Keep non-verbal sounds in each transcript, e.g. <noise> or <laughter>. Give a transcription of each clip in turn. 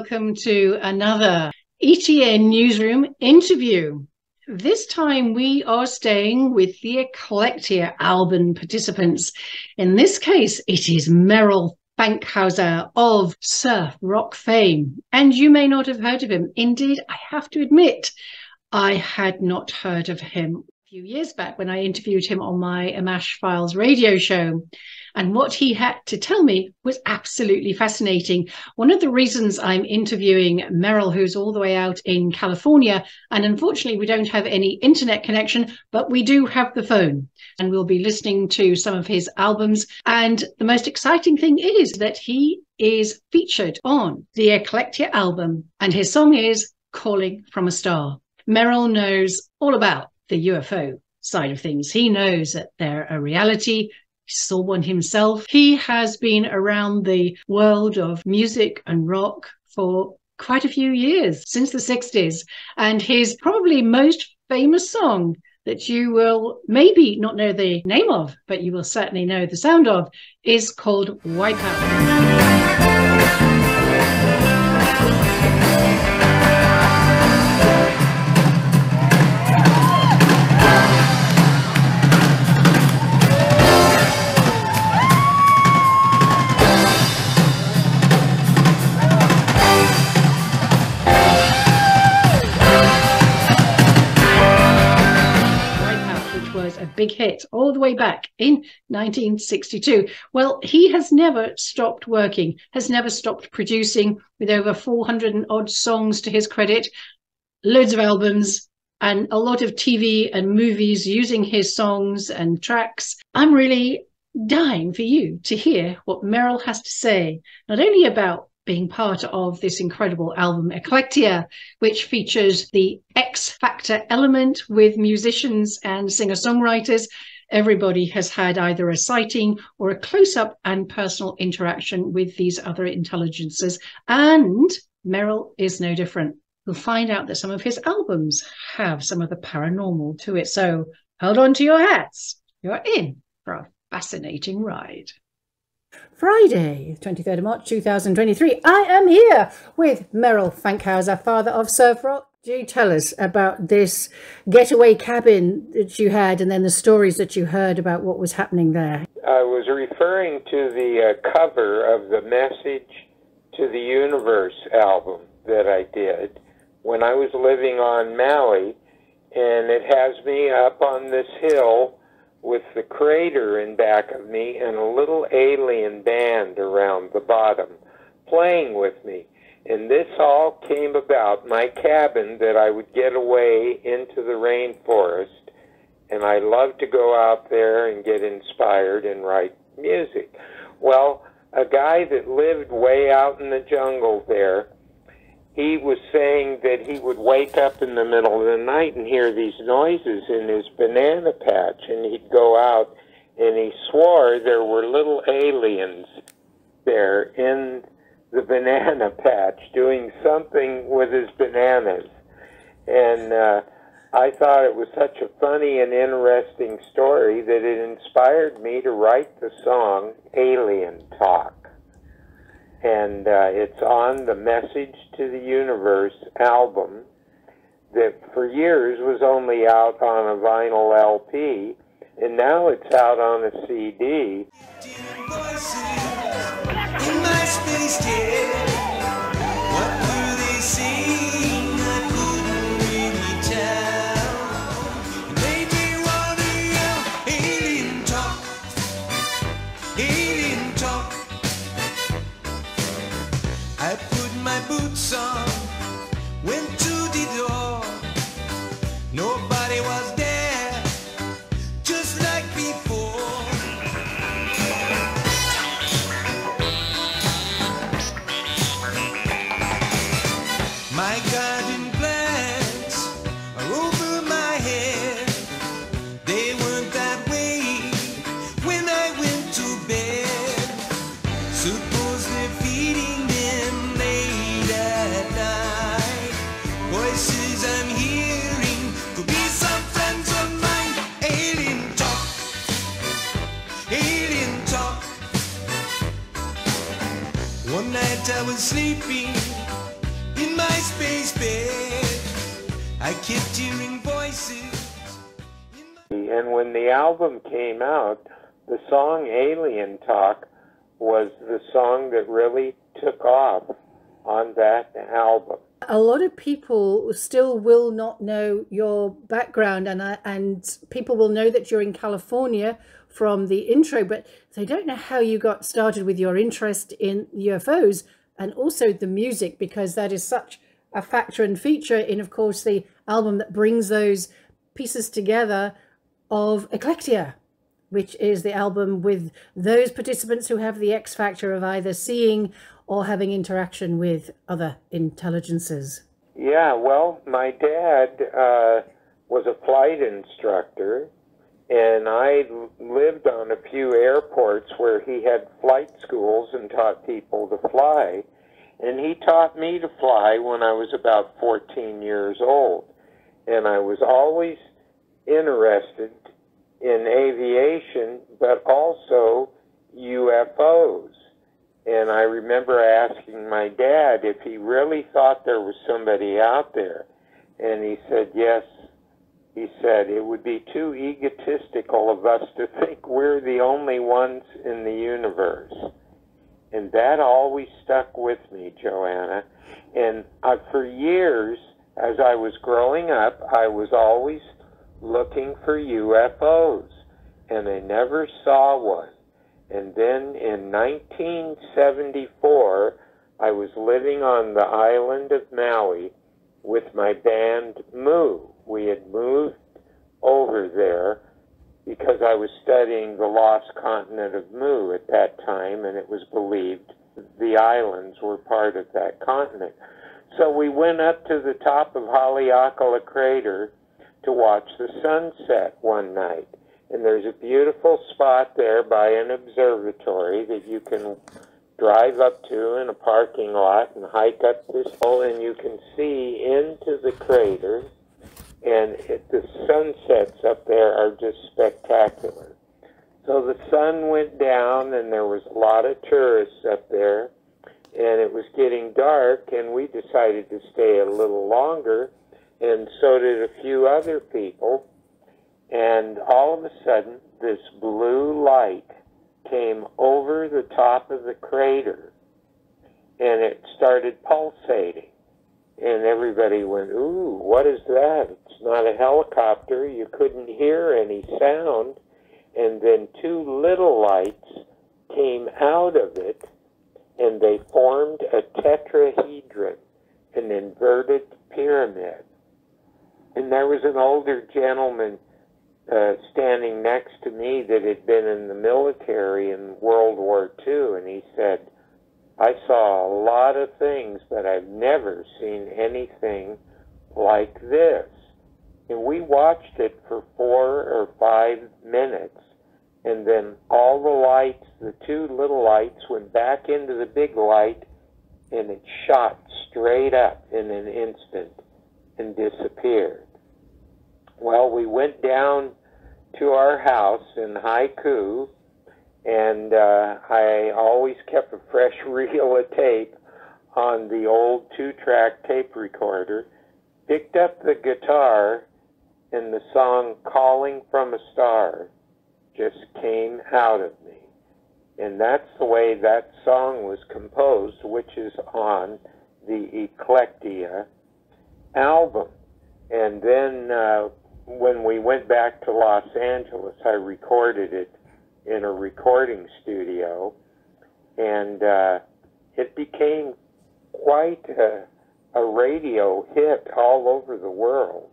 welcome to another ETN Newsroom interview. This time we are staying with the Eklectia Album participants. In this case, it is Merrell Fankhauser of surf rock fame. And you may not have heard of him. Indeed, I have to admit, I had not heard of him few years back when I interviewed him on my Amash Files radio show. And what he had to tell me was absolutely fascinating. One of the reasons I'm interviewing Merrell, who's all the way out in California, and unfortunately, we don't have any internet connection, but we do have the phone. And we'll be listening to some of his albums. And the most exciting thing is that he is featured on the Eklectia album, and his song is Calling from a Star. Merrell knows all about the UFO side of things. He knows that they're a reality. He saw one himself. He has been around the world of music and rock for quite a few years, since the 60s. And his probably most famous song that you will maybe not know the name of, but you will certainly know the sound of, is called Wipeout. Big hit all the way back in 1962. Well, he has never stopped working, has never stopped producing with over 400 and odd songs to his credit, loads of albums, and a lot of TV and movies using his songs and tracks. I'm really dying for you to hear what Merrell has to say, not only about being part of this incredible album, Eklectia, which features the X Factor element with musicians and singer songwriters. Everybody has had either a sighting or a close up and personal interaction with these other intelligences. And Merrell is no different. We'll find out that some of his albums have some of the paranormal to it. So hold on to your hats. You're in for a fascinating ride. Friday, 23rd of March 2023. I am here with Merrell Fankhauser, father of surf rock. Do you tell us about this getaway cabin that you had and then the stories that you heard about what was happening there? I was referring to the uh, cover of the Message to the Universe album that I did when I was living on Maui, and it has me up on this hill with the crater in back of me and a little alien band around the bottom playing with me. And this all came about my cabin that I would get away into the rainforest. And I love to go out there and get inspired and write music. Well, a guy that lived way out in the jungle there he was saying that he would wake up in the middle of the night and hear these noises in his banana patch, and he'd go out and he swore there were little aliens there in the banana <laughs> patch doing something with his bananas. And uh, I thought it was such a funny and interesting story that it inspired me to write the song Alien Talk and uh, it's on the Message to the Universe album that for years was only out on a vinyl LP, and now it's out on a CD. sun. And when the album came out, the song Alien Talk was the song that really took off on that album. A lot of people still will not know your background, and uh, and people will know that you're in California from the intro, but they don't know how you got started with your interest in UFOs and also the music, because that is such a factor and feature in, of course, the album that brings those pieces together of Eklectia which is the album with those participants who have the X factor of either seeing or having interaction with other intelligences. Yeah, well, my dad uh, was a flight instructor, and I lived on a few airports where he had flight schools and taught people to fly. And he taught me to fly when I was about 14 years old. And I was always interested in aviation, but also UFOs. And I remember asking my dad if he really thought there was somebody out there. And he said, yes. He said, it would be too egotistical of us to think we're the only ones in the universe. And that always stuck with me, Joanna. And uh, for years, as I was growing up, I was always looking for UFOs, and I never saw one. And then in 1974, I was living on the island of Maui with my band Mu. We had moved over there because I was studying the lost continent of Mu at that time, and it was believed the islands were part of that continent. So we went up to the top of Haleakala Crater to watch the sunset one night. And there's a beautiful spot there by an observatory that you can drive up to in a parking lot and hike up this hole, and you can see into the crater. And it, the sunsets up there are just spectacular. So the sun went down, and there was a lot of tourists up there, and it was getting dark, and we decided to stay a little longer and so did a few other people. And all of a sudden, this blue light came over the top of the crater and it started pulsating. And everybody went, Ooh, what is that? It's not a helicopter. You couldn't hear any sound. And then two little lights came out of it and they formed a tetrahedron, an inverted pyramid and there was an older gentleman uh, standing next to me that had been in the military in World War II, and he said, I saw a lot of things, but I've never seen anything like this. And we watched it for four or five minutes, and then all the lights, the two little lights, went back into the big light, and it shot straight up in an instant and disappeared. Well, we went down to our house in Haiku, and uh, I always kept a fresh <laughs> reel of tape on the old two track tape recorder, picked up the guitar, and the song Calling from a Star just came out of me. And that's the way that song was composed, which is on the Eklectia album. And then uh, when we went back to Los Angeles, I recorded it in a recording studio, and uh, it became quite a, a radio hit all over the world,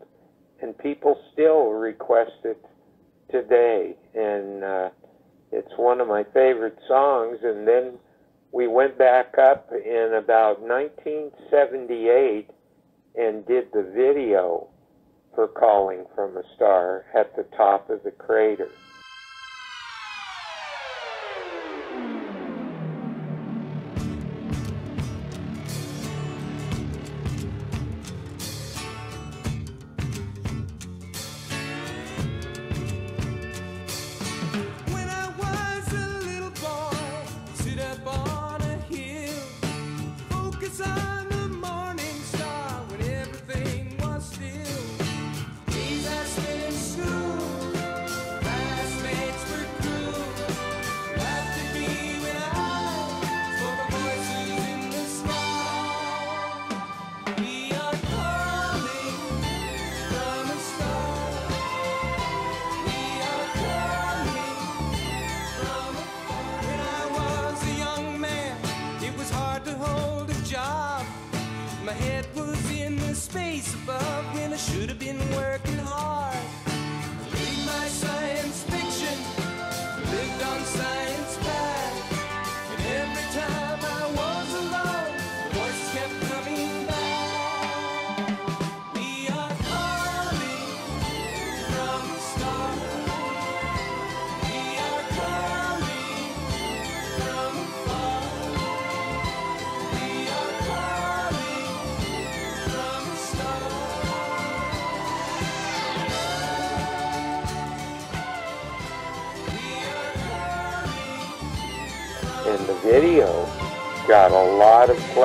and people still request it today, and uh, it's one of my favorite songs. And then we went back up in about 1978 and did the video for calling from a star at the top of the crater.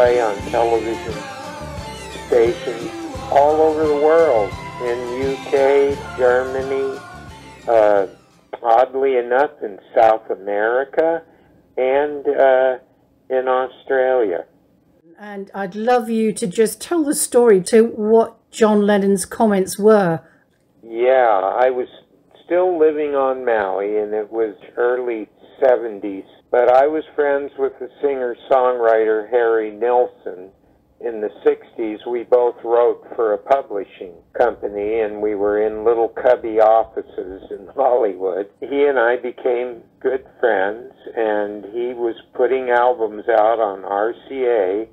Play on television stations all over the world, in UK, Germany, uh, oddly enough, in South America, and uh, in Australia. And I'd love you to just tell the story to what John Lennon's comments were. Yeah, I was still living on Maui, and it was early 70s, but I was friends with the singer-songwriter Harry Nilsson. In the 60s, we both wrote for a publishing company, and we were in little cubby offices in Hollywood. He and I became good friends, and he was putting albums out on RCA,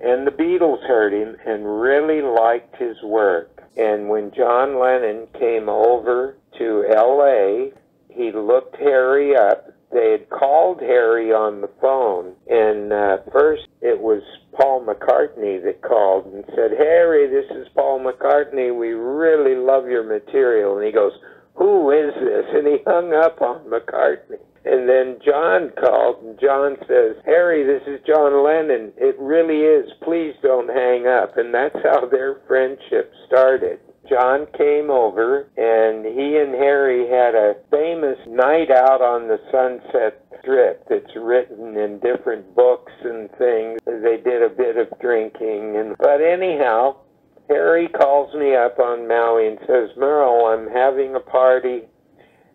and the Beatles heard him and really liked his work. And when John Lennon came over to LA, he looked Harry up. They had called Harry on the phone, and uh, first it was Paul McCartney that called and said, Harry, this is Paul McCartney. We really love your material. And he goes, Who is this? And he hung up on McCartney. And then John called, and John says, Harry, this is John Lennon. It really is. Please don't hang up. And that's how their friendship started. John came over, and he and Harry had a famous night out on the Sunset Strip that's written in different books and things. They did a bit of drinking, and but anyhow, Harry calls me up on Maui and says, Merle, I'm having a party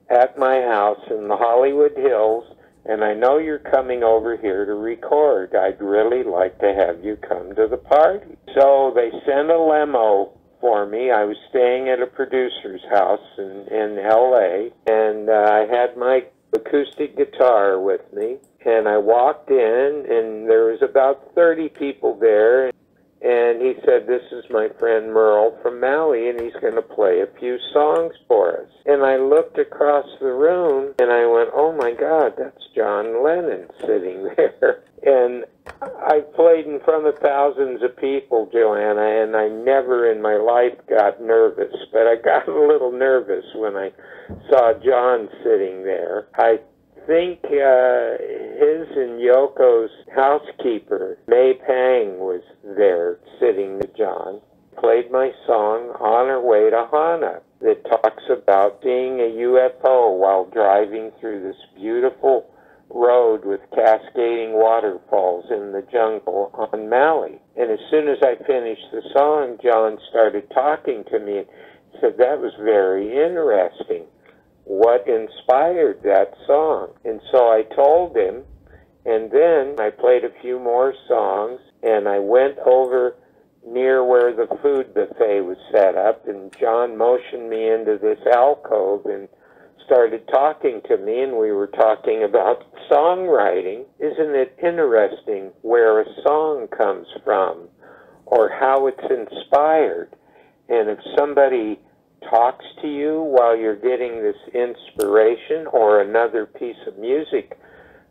at my house in the Hollywood Hills, and I know you're coming over here to record. I'd really like to have you come to the party. So they sent a limo for me. I was staying at a producer's house in, in LA, and uh, I had my acoustic guitar with me. And I walked in, and there was about 30 people there. And he said, This is my friend Merle from Maui, and he's going to play a few songs for us. And I looked across the room and I went, Oh my God, that's John Lennon sitting <laughs> there. And I played in front of thousands of people, Joanna, and I never in my life got nervous, but I got <laughs> a little nervous when I saw John sitting there. I think uh, his and Yoko's housekeeper, May Pang, was there sitting with John. Played my song On Her Way to Hana that talks about seeing a UFO while driving through this beautiful road with cascading waterfalls in the jungle on Maui. And as soon as I finished the song, John started talking to me and said that was very interesting what inspired that song. And so I told him, and then I played a few more songs, and I went over near where the food buffet was set up, and John motioned me into this alcove and started talking to me, and we were talking about songwriting. Isn't it interesting where a song comes from or how it's inspired? And if somebody talks to you while you're getting this inspiration or another piece of music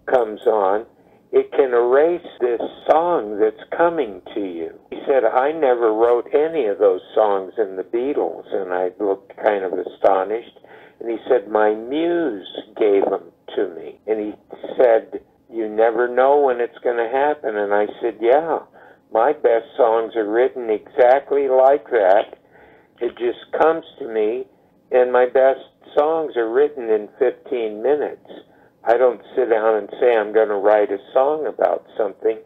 comes on, it can erase this song that's coming to you. He said, I never wrote any of those songs in the Beatles, and I looked kind of astonished. And he said, My muse gave them to me. And he said, You never know when it's going to happen. And I said, Yeah, my best songs are written exactly like that it just comes to me, and my best songs are written in 15 minutes. I don't sit down and say I'm going to write a song about something.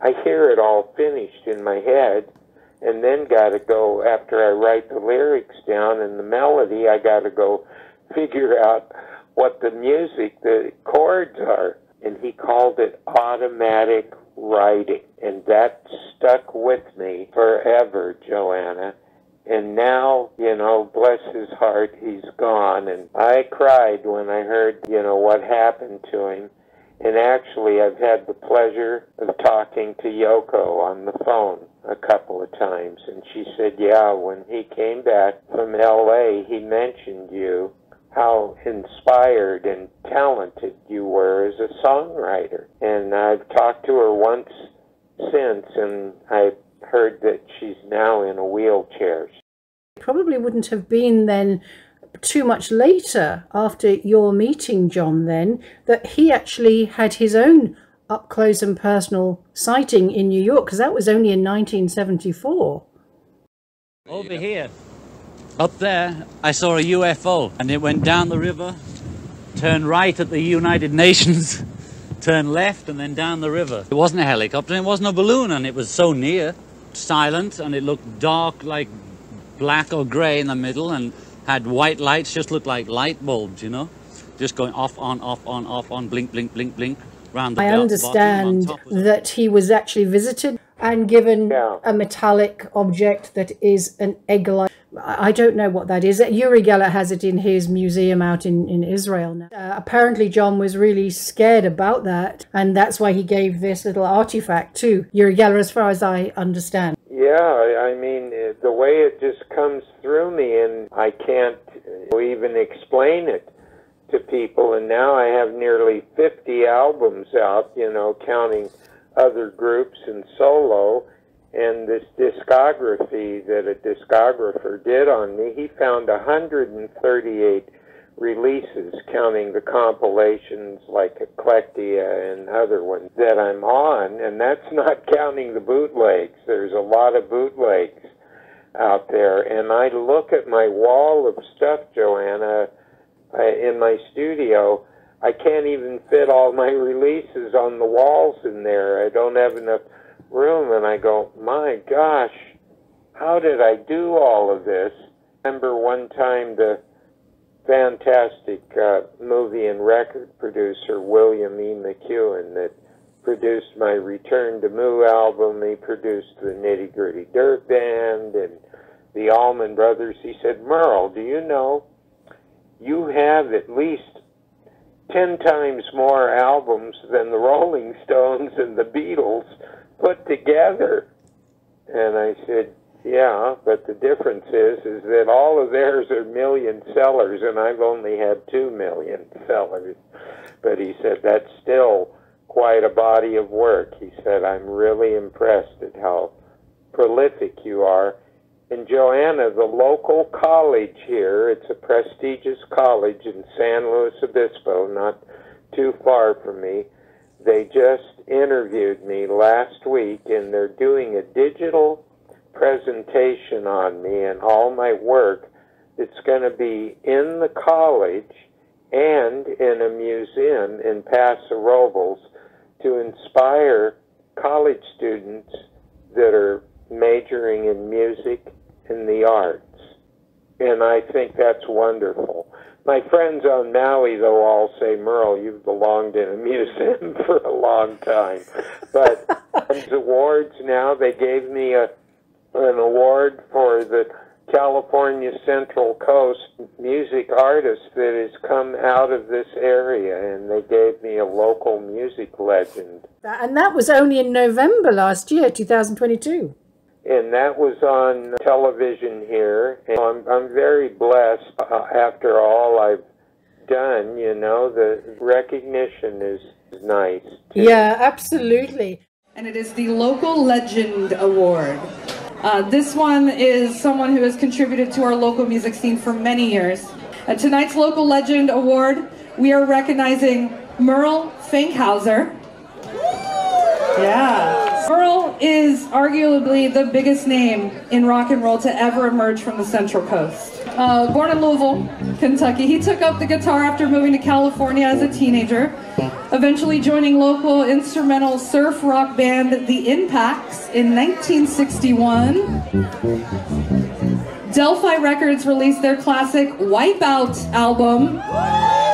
I hear it all finished in my head, and then got to go after I write the lyrics down and the melody. I got to go figure out what the music, the chords are. And he called it automatic writing, and that stuck with me forever, Joanna. And now, you know, bless his heart, he's gone. And I cried when I heard, you know, what happened to him. And actually, I've had the pleasure of talking to Yoko on the phone a couple of times. And she said, yeah, when he came back from LA, he mentioned you, how inspired and talented you were as a songwriter. And I've talked to her once since, and I heard that she's now in a wheelchair. Probably wouldn't have been then too much later after your meeting John then that he actually had his own up close and personal sighting in New York? Because that was only in 1974. Over here, up there, I saw a UFO and it went down the river, turned right at the United <laughs> Nations, turned left, and then down the river. It wasn't a helicopter, it wasn't a balloon, and it was so near, silent, and it looked dark like black or grey in the middle and had white lights, just looked like light bulbs, you know, just going off, on, off, on, off, on, blink, blink, blink, blink. Round the I belt, understand bottom, on top was a- that he was actually visited and given Yeah. a metallic object that is an egg-like. I I don't know what that is. Uri Geller has it in his museum out in, in Israel now. Uh, apparently, John was really scared about that, and that's why he gave this little artifact to Uri Geller, as far as I understand. Yeah, I mean, uh, the way it just comes through me, and I can't uh, even explain it to people. And now I have nearly 50 albums out, you know, counting other groups and solo. And this discography that a discographer did on me, he found 138 releases, counting the compilations like Eklectia and other ones that I'm on, and that's <laughs> not counting the bootlegs. There's a lot of bootlegs out there, and I look at my wall of stuff, Joanna, uh, in my studio. I can't even fit all my <laughs> releases on the walls in there. I don't have enough room, and I go, my gosh, how did I do all of this? remember one time the fantastic uh, movie and record producer William E. McEuen that produced my Return to Mu album. He produced the Nitty Gritty Dirt Band and the Allman Brothers. He said, Merle, do you know you have at least 10 times more albums than the Rolling Stones and the Beatles put together? And I said, yeah, but the difference is is that all of theirs are million sellers, and I've only had two million <laughs> sellers. But he said that's still quite a body of work. He said I'm really impressed at how prolific you are. And Joanna, the local college here, it's a prestigious college in San Luis Obispo, not too far from me. They just interviewed me last week, and they're doing a digital presentation on me and all my work It's going to be in the college and in a museum in Paso Robles to inspire college students that are majoring in music and the arts. And I think that's wonderful. My friends on Maui, though, all say, Merle, you've belonged in a museum <laughs> for a long time. But <laughs> awards now, they gave me a an award for the California Central Coast music artist that has come out of this area, and they gave me a local music legend. And that was only in November last year, 2022. And that was on television here. And I'm, I'm very blessed uh, after all I've done, you know, the recognition is nice. too. Yeah, absolutely. and it is the Local Legend Award. Uh, this one is someone who has contributed to our local music scene for many years. At tonight's Local Legend Award, we are recognizing Merle Fankhauser. Yeah. Merle is arguably the biggest name in rock and roll to ever emerge from the Central Coast. Uh, born in Louisville, Kentucky, he took up the guitar after moving to California as a teenager, eventually joining local instrumental surf rock band The Impacts in 1961. Del-Fi Records released their classic Wipeout album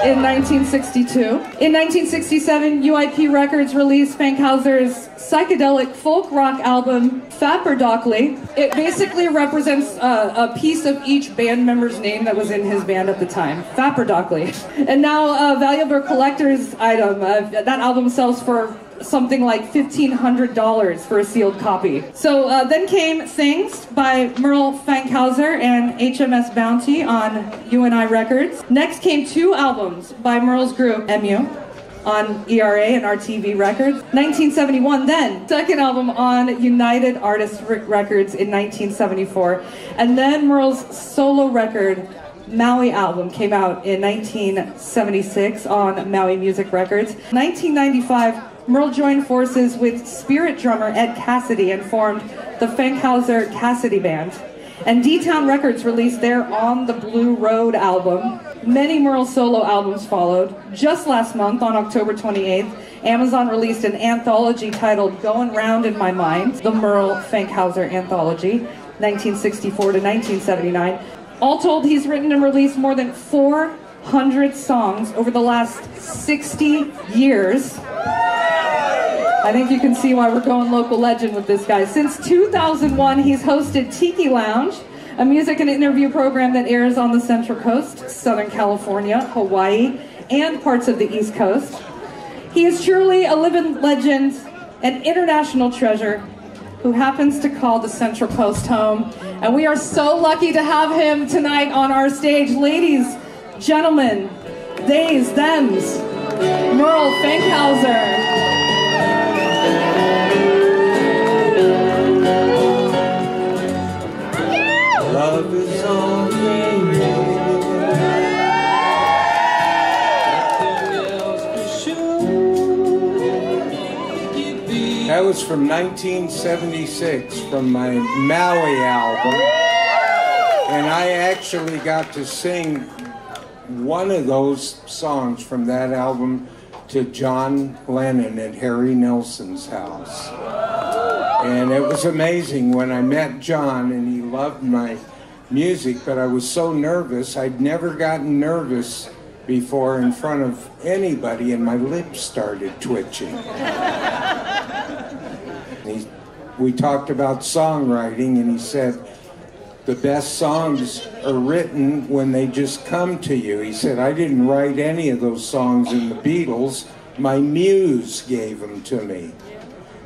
in 1962. In 1967, UIP Records released Fankhauser's psychedelic folk rock album Fapardokly. It basically represents uh, a piece of each band member's name that was in his band at the time. Fapardokly. <laughs> And now a valuable collector's item. Uh, that album sells for something like $1,500 for a sealed copy. So uh, then came Things by Merle Fankhauser and HMS Bounty on UNI Records. Next came two albums by Merle's group, MU. On ERA and RTV Records. 1971, then, second album on United Artists Re- Records in 1974. And then Merle's solo record, Maui album came out in 1976 on Maui Music Records. 1995, Merle joined forces with Spirit drummer Ed Cassidy and formed the Fankhauser Cassidy Band. And D-Town Records released their On the Blue Road album. Many Merle solo albums followed. Just last month, on October 28th, Amazon released an anthology titled Going Round in My Mind, the Merle Fankhauser Anthology, 1964 to 1979. All told, he's written and released more than 400 songs over the last 60 years. I think you can see why we're going local legend with this guy. Since 2001, he's hosted Tiki Lounge, a music and interview program that airs on the Central Coast, Southern California, Hawaii, and parts of the East Coast. He is truly a living legend, an international treasure who happens to call the Central Coast home. And we are so lucky to have him tonight on our stage. Ladies, gentlemen, theys, thems, Merle Fankhauser. Was from 1976 from my Maui album. And I actually got to sing one of those songs from that album to John Lennon at Harry Nilsson's house. And it was amazing when I met John and he loved my music, but I was so nervous. I'd never gotten nervous before in front of anybody and my lips started twitching. <laughs> We talked about songwriting and he said, the best songs are written when they just come to you. He said, I didn't write any of those songs in the Beatles. My muse gave them to me.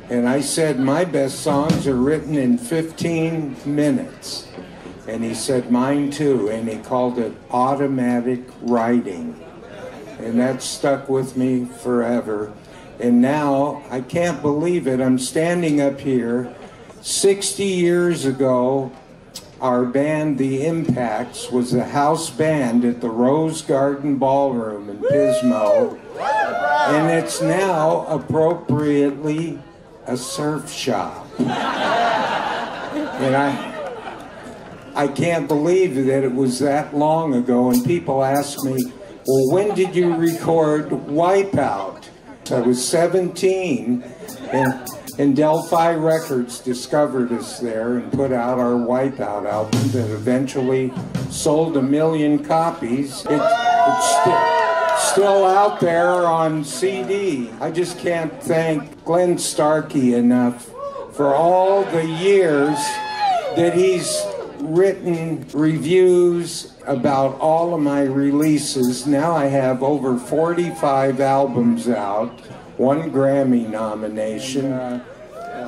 And I said, my best songs are written in 15 minutes. And he said, mine too. And he called it automatic writing. And that stuck with me forever. And now, I can't believe it, I'm standing up here. 60 years ago, our band, The Impacts, was a house band at the Rose Garden Ballroom in Pismo. And it's now appropriately a surf shop. And I I can't believe that it was that long ago and people ask me, "Well, when did you record Wipeout?" I was 17 and and Del-Fi Records discovered us there and put out our Wipeout album that eventually sold a million copies. It, it's sti- still out there on CD. I just can't thank Glen Starkey enough for all the years that he's written reviews about all of my releases. Now I have over 45 albums out, one Grammy nomination.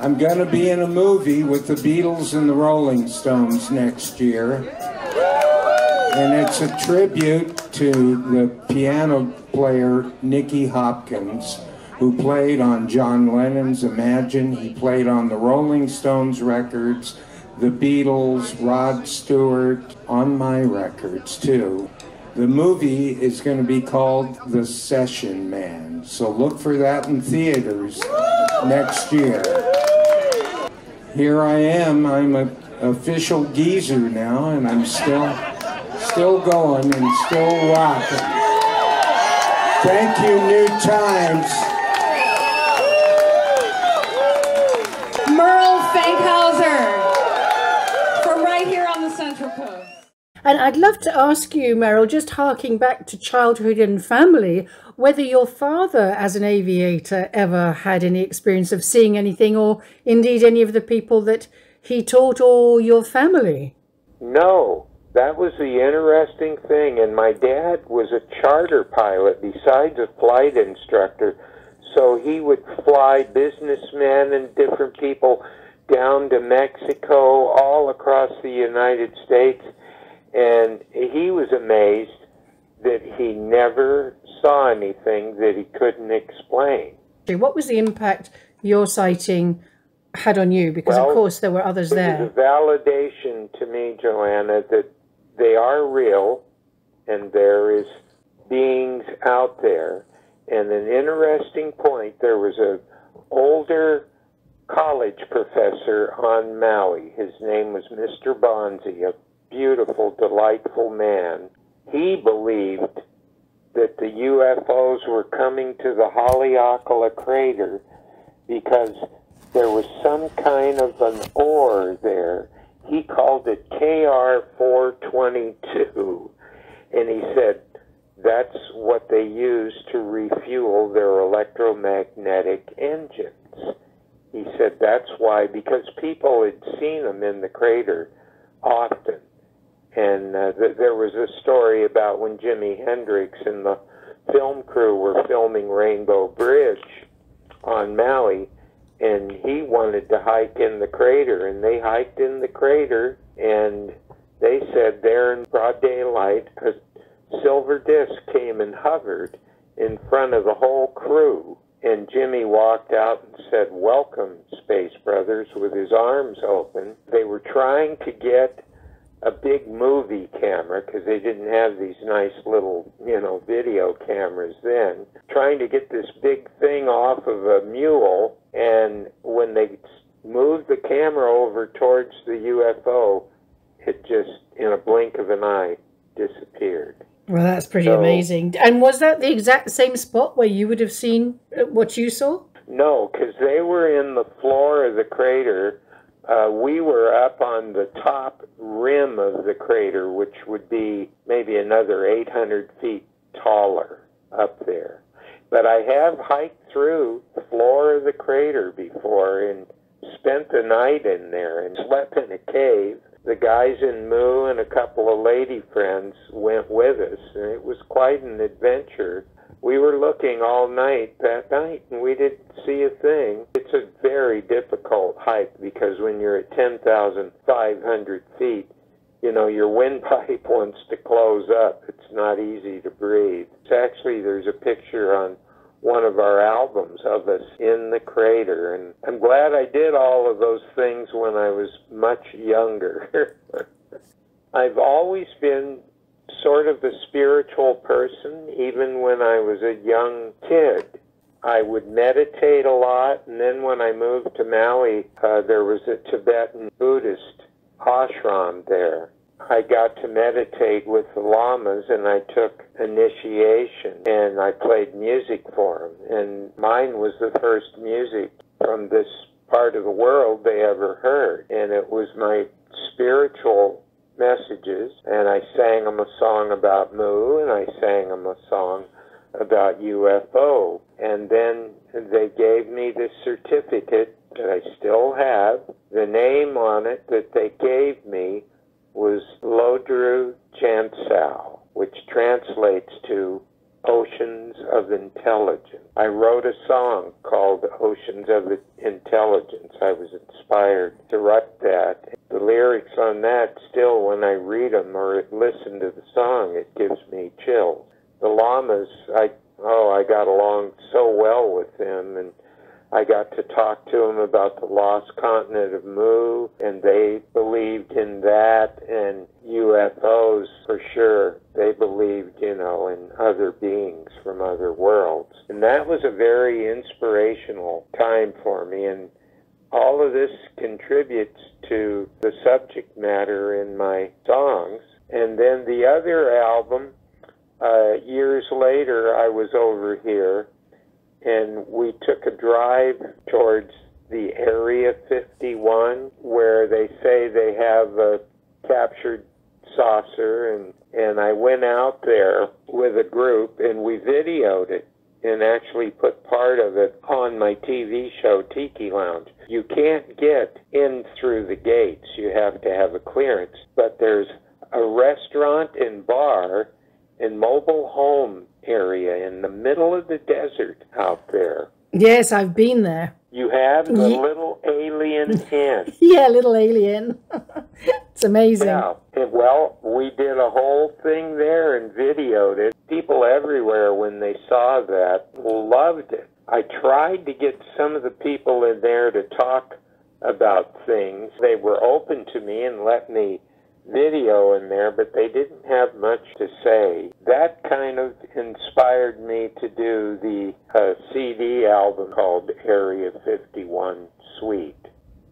I'm going to be in a movie with the Beatles and the Rolling Stones next year. And it's a tribute to the piano player Nicky Hopkins, who played on John Lennon's Imagine. He played on the Rolling Stones records, the Beatles, Rod Stewart, on my records too. The movie is going to be called The Session Man, so look for that in theaters next year. Here I am, I'm an official geezer now, and I'm still still going and still rocking. Thank you, New Times. Merle Fankhauser from right here on the Central Coast. And I'd love to ask you, Merrell, just harking back to childhood and family, whether your father, as an aviator, ever had any experience of seeing anything, or indeed any of the people that he taught, or your family. No, that was the interesting thing. And my dad was a charter pilot besides a flight instructor. So he would fly businessmen and different people down to Mexico, all across the United States. And he was amazed that he never saw anything that he couldn't explain. What was the impact your sighting had on you? Because, Well, of course, there were others It there. was a validation to me, Joanna, that they are real and there is beings out there. And an interesting point, there was a older college professor on Maui. His name was Mr. Bonzi, a beautiful, delightful man. He believed that the UFOs were coming to the Haleakala crater because there was some kind of an ore there. He called it KR 422. And he said that's what they use to refuel their electromagnetic engines. He said that's why, because people had seen them in the crater often. And uh, th- there was a story about when Jimi Hendrix and the film crew were filming Rainbow Bridge on Maui, and he wanted to hike in the crater, and they hiked in the crater, and they said there in broad daylight, a silver disc came and hovered in front of the whole crew. And Jimi walked out and said, Welcome, Space Brothers, with his arms open. They were trying to get a big movie camera because they didn't have these nice little, you know, video cameras then. Trying to get this big thing off of a mule, and when they moved the camera over towards the UFO, it just, in a blink of an eye, disappeared. Well, that's pretty So- amazing. And was that the exact same spot where you would have seen uh, what you saw? No, because they were in the floor of the crater. Uh, we were up on the top rim of the crater, which would be maybe another 800 feet taller up there. But I have hiked through the floor of the crater before and spent the night in there and slept in a cave. The guys in Mu and a couple of lady friends went with us, and it was quite an adventure. We were looking all night that night and we didn't see a thing. It's a very difficult hike because when you're at 10,500 feet, you know, your windpipe <laughs> wants to close up. It's not easy to breathe. It's actually, there's a picture on one of our albums of us in the crater. And I'm glad I did all of those things when I was much younger. <laughs> I've always been sort of a spiritual person, even when I was a young kid. I would meditate a lot, and then when I moved to Maui, uh, there was a Tibetan Buddhist ashram there. I got to meditate with the lamas, and I took initiation, and I played music for them. And mine was the first music from this part of the world they ever heard, and it was my spiritual messages, and I sang them a song about Mu, and I sang them a song about UFO. And then they gave me this certificate that I still have. The name on it that they gave me was Lodru Chansal, which translates to Oceans of Intelligence. I wrote a song called Oceans of Intelligence. I was inspired to write that. The lyrics on that still, when I read them or listen to the song, it gives me chills. The Lamas, I oh, I got along so well with them, and I got to talk to them about the lost continent of Mu, and they believed in that and UFOs for sure. They believed, you know, in other beings from other worlds. And that was a very inspirational time for me. And all of this contributes to the subject matter in my songs. And then the other album, uh, years later, I was over here and we took a drive towards the Area 51 where they say they have a captured saucer and and I went out there with a group and we videoed it and actually put part of it on my TV show Tiki Lounge. You can't get in through the gates. You have to have a clearance. But there's a restaurant and bar and mobile home area in the middle of the desert out there. Yes, I've been there. You have the little alien inn. <laughs> Yeah, little alien. <laughs> it's amazing. Yeah. And, Well, we did a whole thing there and videoed it. People everywhere, when they saw that, loved it. I tried to get some of the people in there to talk about things. They were open to me and let me video in there, but they didn't have much to say. That kind of inspired me to do the uh, CD album called Area 51 Suite.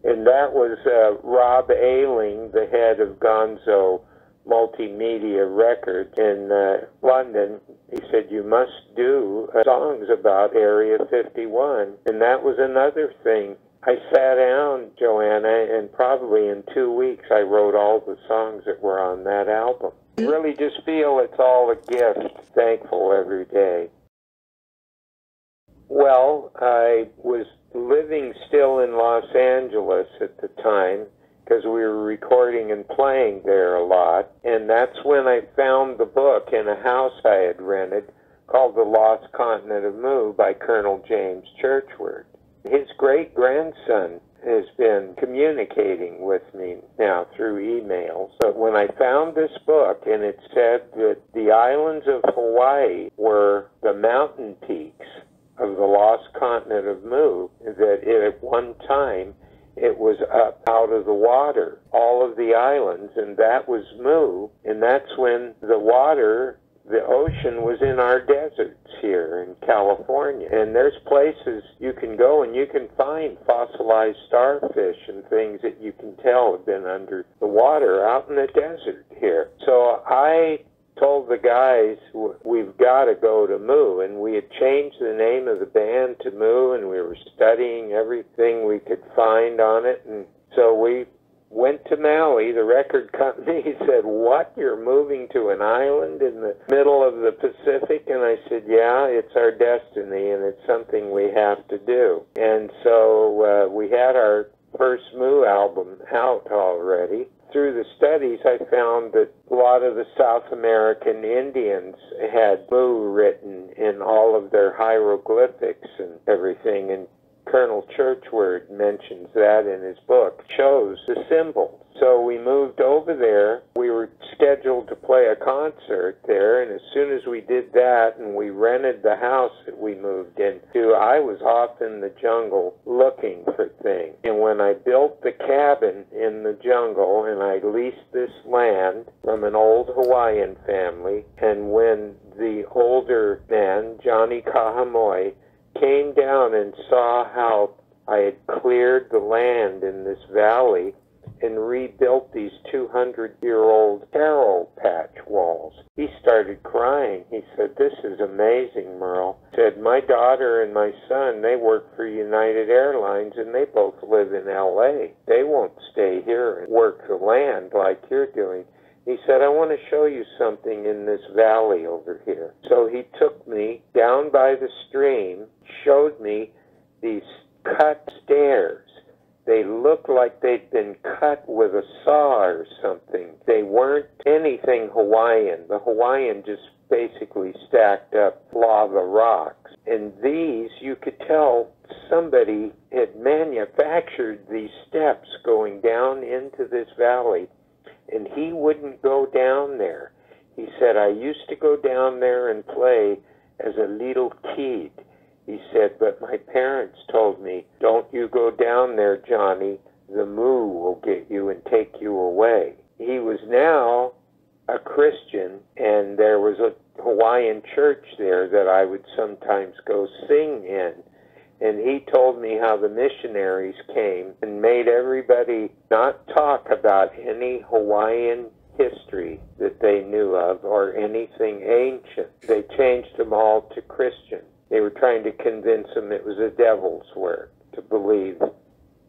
And that was uh, Rob Ayling, the head of Gonzo Multimedia Records in uh, London. He said, You must do uh, songs about Area 51. And that was another thing I sat down, Joanna, and probably in two weeks I wrote all the songs that were on that album. Really just feel it's all a gift, thankful every day. Well, I was living still in Los Angeles at the time because we were recording and playing there a lot. And that's when I found the book in a house I had rented called The Lost Continent of Mu by Colonel James Churchward. His great grandson has been communicating with me now through emails. But when I found this book and it said that the islands of Hawaii were the mountain peaks of the lost continent of Mu, that it, at one time it was up out of the water, all of the islands, and that was Mu, and that's when the water the ocean was in our deserts here in California. And there's places you can go and you can find fossilized starfish and things that you can tell have been under the water out in the desert here. So I told the guys we've got to go to Mu and we had changed the name of the band to Mu and we were studying everything we could find on it and so we went to Maui, the record <laughs> company said, What? You're moving to an island in the middle of the Pacific? And I said, Yeah, it's our destiny and it's something we have to do. And so uh, we had our first Mu album out already. Through the studies, I found that a lot of the South American Indians had Mu written in all of their hieroglyphics and everything. And Colonel Churchward mentions that in his book, shows the symbol. So we moved over there. We were scheduled to play a concert there, and as soon as we did that and we rented the house that we moved into, I was off in the jungle looking for things. And when I built the cabin in the jungle and I leased this land from an old Hawaiian family, and when the older man, Johnny Kahamoy, came down and saw how I had cleared the land in this valley and rebuilt these 200 year old taro patch walls. He started crying. He said, This is amazing, Merrell. Said, My daughter and my son, they work for United Airlines and they both live in LA. They won't stay here and work the land like you're doing. He said, I want to show you something in this valley over here. So he took me down by the stream, showed me these cut stairs. They looked like they'd been cut with a saw or something. They weren't anything Hawaiian. The Hawaiian just basically stacked up lava rocks. And these, you could tell somebody had manufactured these steps going down into this valley and he wouldn't go down there. He said, I used to go down there and play as a little kid. He said, but my parents told me, don't you go down there, Johnny. The Mu will get you and take you away. He was now a Christian, and there was a Hawaiian church there that I would sometimes go sing in and he told me how the missionaries came and made everybody not talk about any Hawaiian history that they knew of or anything ancient. They changed them all to Christian. They were trying to convince them it was a devil's work to believe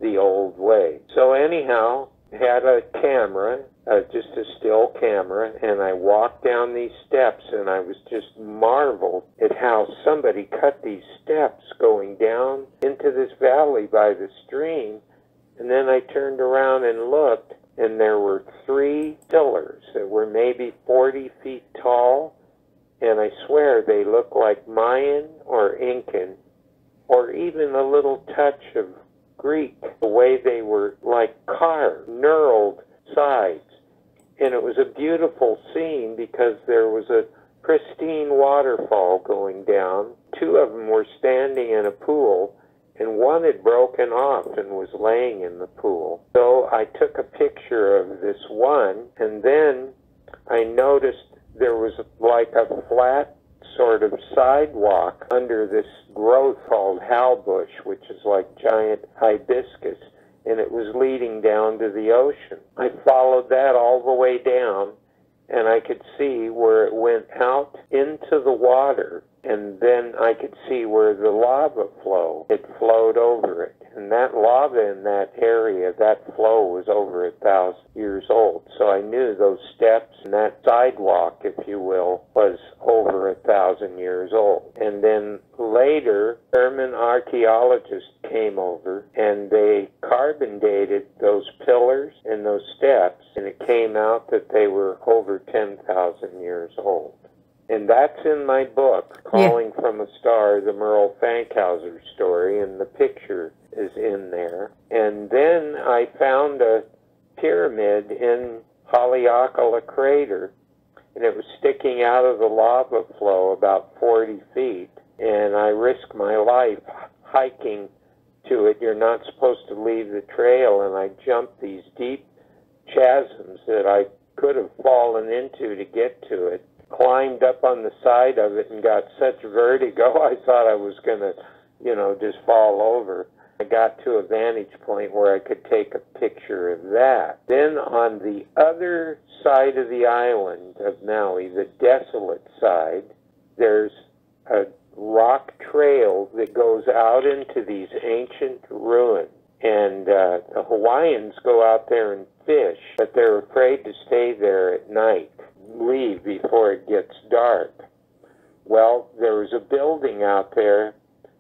the old way. So anyhow, had a camera, uh, just a still camera, and I walked down these steps and I was just marveled at how somebody cut these steps going down into this valley by the stream. And then I turned around and looked, and there were three pillars that were maybe 40 feet tall, and I swear they looked like Mayan or Incan, or even a little touch of Greek, the way they were like carved, knurled sides. And it was a beautiful scene because there was a pristine waterfall going down. Two of them were standing in a pool, and one had broken off and was laying in the pool. So I took a picture of this one, and then I noticed there was like a flat sort of sidewalk under this growth called hau bush, which is like giant hibiscus, and it was leading down to the ocean. I followed that all the way down, and I could see where it went out into the water, and then I could see where the lava flow had flowed over it. And that lava in that area, that flow was over a thousand years old. So I knew those steps and that sidewalk, if you will, was over a thousand years old. And then later, German archaeologists came over and they carbon dated those pillars and those steps, and it came out that they were over 10,000 years old. And that's in my book, Calling from a Star, the Merrell Fankhauser story, and the picture is in there. And then I found a pyramid in Haleakala crater, and it was sticking out of the lava flow about 40 feet. And I risked my life hiking to it. You're not supposed to leave the trail, and I jumped these deep chasms that I could have fallen into to get to it climbed up on the side of it and got such vertigo <laughs> I thought I was going to, you know, just fall over. I got to a vantage point where I could take a picture of that. Then on the other side of the island of Maui, the desolate side, there's a rock trail that goes out into these ancient ruins. And uh, the Hawaiians go out there and fish, but they're afraid to stay there at night leave before it gets dark. Well, there was a building out there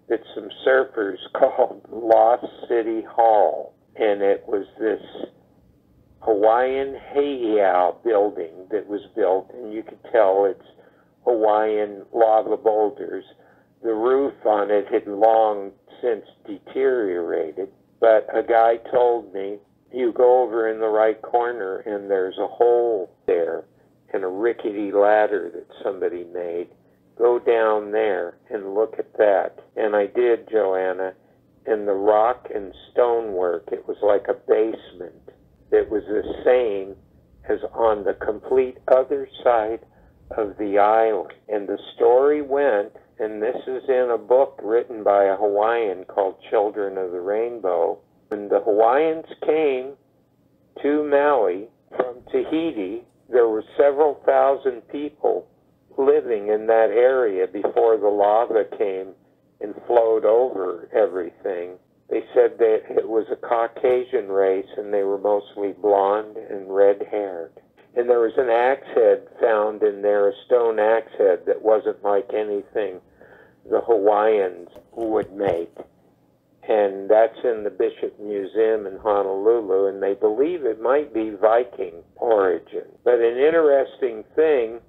that some surfers <laughs> called Lost City Hall, and it was this Hawaiian heiau building that was built, and you could tell it's Hawaiian lava boulders. The roof on it had long since deteriorated, but a guy told me, you go over in the right corner and there's a hole there and a rickety ladder that somebody made. Go down there and look at that. And I did, Joanna. And the rock and stonework, it was like a basement. It was the same as on the complete other side of the island. And the story went, and this is in a book written by a Hawaiian called Children of the Rainbow. When the Hawaiians came to Maui from Tahiti, there were several thousand people living in that area before the lava came and flowed over everything. They said that it was a Caucasian race and they were mostly blonde and red haired. And there was an axe head found in there, a stone axe head that wasn't like anything the Hawaiians would make and that's in the Bishop Museum in Honolulu, and they believe it might be Viking origin. But an interesting thing,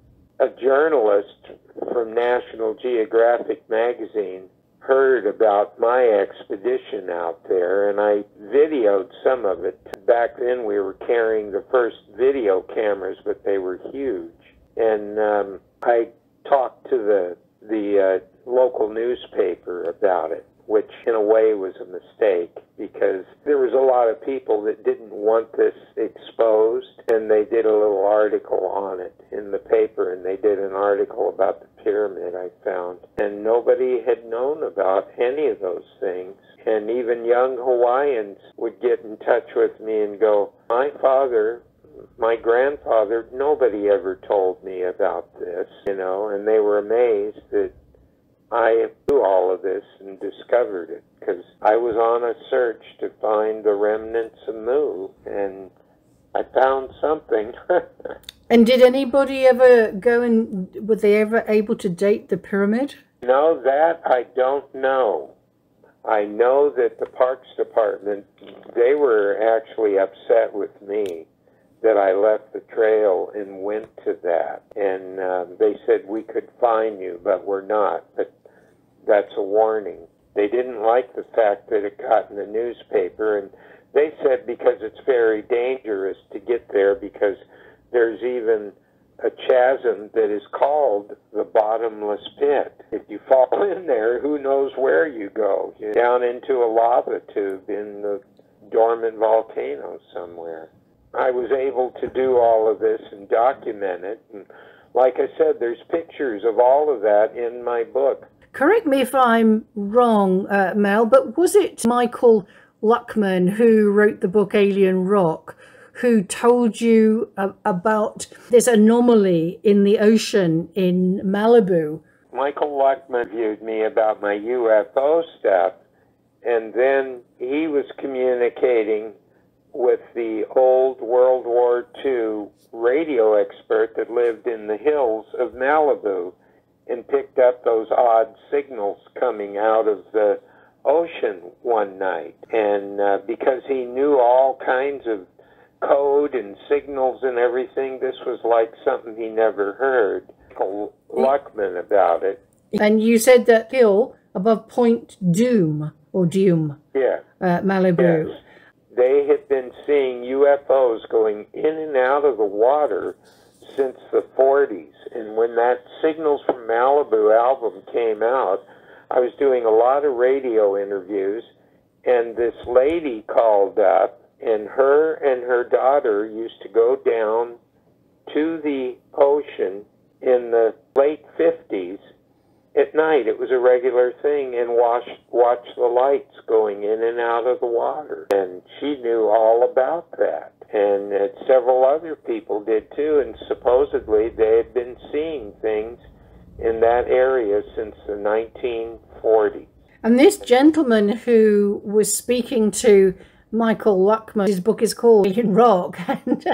a journalist from National Geographic magazine heard about my expedition out there, and I videoed some of it. Back then, we were carrying the first video cameras, but they were huge. And um, I talked to the the uh, local newspaper about it which in a way was a mistake because there was a lot of people that didn't want this exposed and they did a little article on it in the paper and they did an article about the pyramid I found. And nobody had known about any of those things. And even young Hawaiians would get in touch with me and go my father my grandfather nobody ever told me about this you know? And they were amazed that I knew all of this and discovered it because I was on a search to find the remnants of Mu, and I found something. <laughs> and did anybody ever go and were they ever able to date the pyramid? No, that I don't know. I know that the Parks Department, they were actually upset with me that I left the trail and went to that. And um, they said, we could find you, but we're not. But that's a warning. They didn't like the fact that it got in the newspaper, and they said because it's very dangerous to get there because there's even a chasm that is called the bottomless pit. If you fall <laughs> in there, who knows where you go? You're down into a lava tube in the dormant volcano somewhere. I was able to do all of this and document it. And like I said, there's pictures of all of that in my book. Correct me if I'm wrong, uh, Mel, but was it Michael Luckman who wrote the book Alien Rock? Who told you uh, about this anomaly in the ocean in Malibu? Michael Luckman viewed me about my UFO stuff, and then he was communicating with the old World War II radio expert that lived in the hills of Malibu and picked up those odd signals coming out of the ocean one night. And uh, because he knew all kinds of code and signals and everything, this was like something he never heard. Luckman about it. And you said that hill above Point Dume or Doom, Yeah. uh, Malibu. Yes. They had been seeing UFOs going in and out of the water since the 40s. And when that Signals from Malibu album came out, I was doing a lot of radio interviews, and this lady called up, and her and her daughter used to go down to the ocean in the late 50s at night. It was a regular thing and watch watch the lights going in and out of the water. And she knew all about that. And uh, several other people did too. And supposedly they had been seeing things in that area since the 1940s. And this gentleman who was speaking to Michael Luckman, his book is called Alien Rock, <laughs> and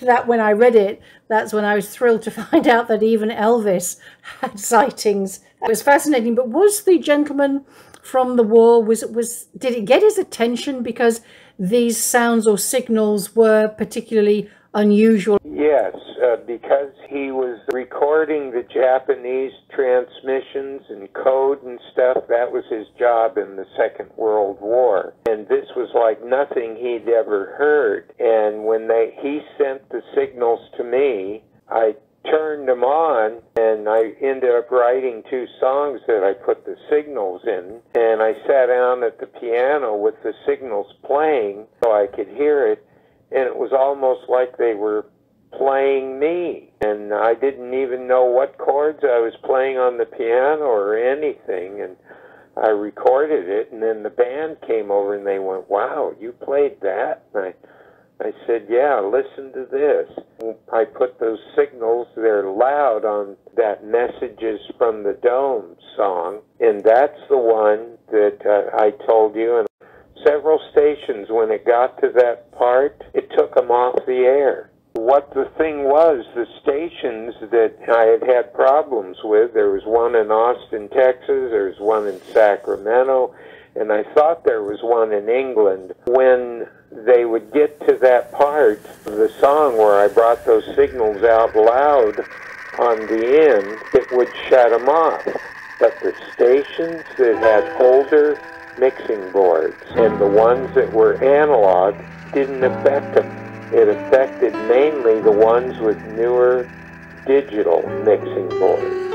that when I read it, that's when I was thrilled to find out that even Elvis had sightings. It was fascinating. But was the gentleman from the war was it was did it get his attention because these sounds or signals were particularly unusual? Yes, uh, because he was recording the Japanese transmissions and code and stuff. That was his job in the Second World War, and this was like nothing he'd ever heard. And when they he sent the signals to me, I turned them on, and I ended up writing two songs that I put the signals in. And I sat down at the piano with the signals playing so I could hear it and it was almost like they were playing me. And I didn't even know what chords I was playing on the piano or anything. And I recorded it, and then the band came over and they went, Wow, you played that? And I, I said, Yeah, listen to this. I put those signals, they're loud on that Messages from the Dome song, and that's the one that uh, I told you. And several stations, when it got to that part, it took them off the air. What the thing was, the stations that I had had problems with, there was one in Austin, Texas, there was one in Sacramento, and I thought there was one in England. When they would get to that part of the song where I brought those signals out loud on the end, it would shut them off. But the stations that had older mixing boards, and the ones that were analog didn't affect them. It affected mainly the ones with newer digital mixing boards.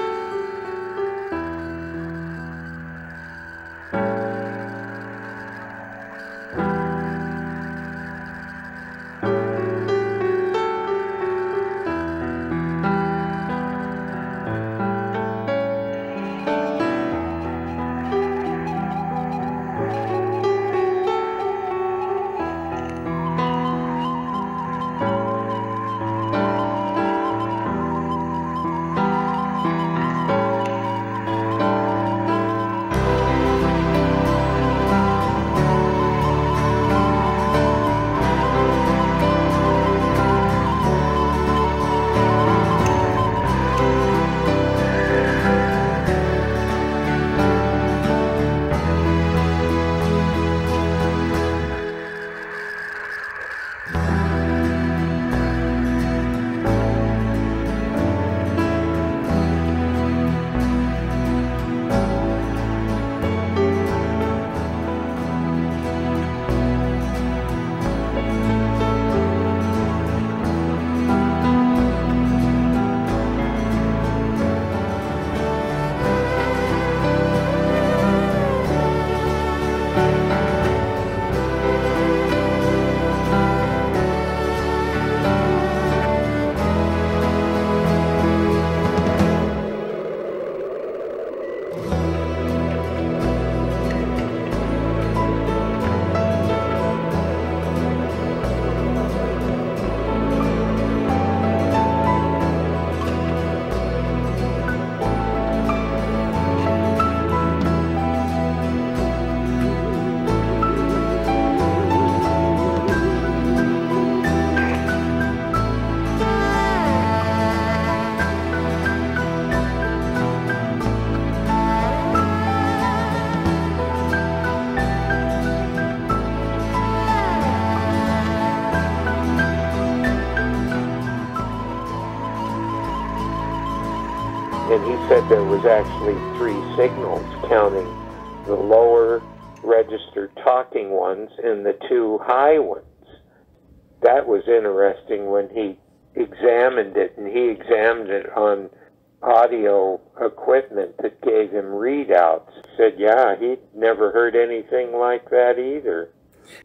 There was actually three signals counting the lower register talking ones and the two high ones. That was interesting when he examined it, and he examined it on audio equipment that gave him readouts. Said, yeah, he'd never heard anything like that either.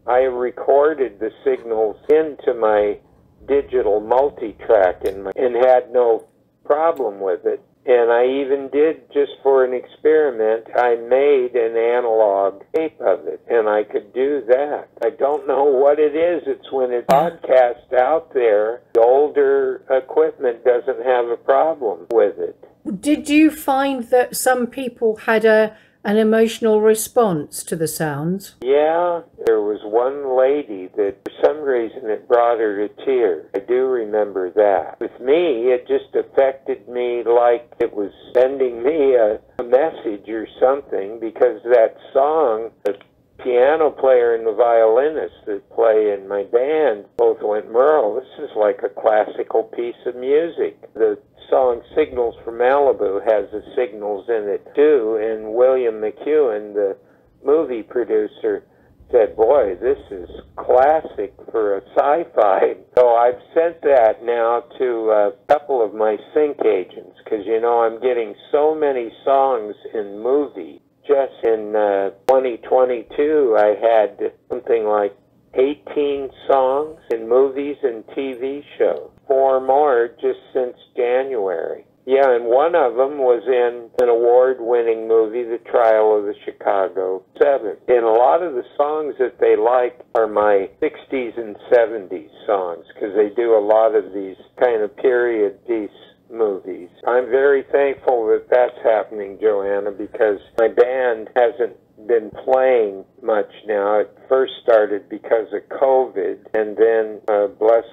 I recorded the signals into my digital multi-track and, and had no problem with it. And I even did, just for an experiment, I made an analog tape of it, and I could do that. I don't know what it is. It's when it's broadcast out there, the older equipment doesn't have a problem with it. Did you find that some people had a an emotional response to the sounds? Yeah, there was one lady that for some reason it brought her to tears. I do remember that. With me, it just affected me like it was sending me a, a message or something because that song, the piano player and the violinist that play in my band both went, Merrell, this is like a classical piece of music. The song Signals from Malibu has the signals in it too, and William McEuen, the movie producer, said, Boy, this is classic for a sci fi. <laughs> So I've sent that now to a couple of my sync agents because, you know, I'm getting so many songs in movies. Just in uh, 2022, I had something like 18 songs in movies and TV shows four more just since January. Yeah, and one of them was in an award winning movie, The Trial of the Chicago Seven. And a lot of the songs that they like are my 60s and 70s songs because they do a lot of these kind of period piece movies. I'm very thankful that that's happening, Joanna, because my band hasn't been playing much now. It first started because of COVID, and then, uh, bless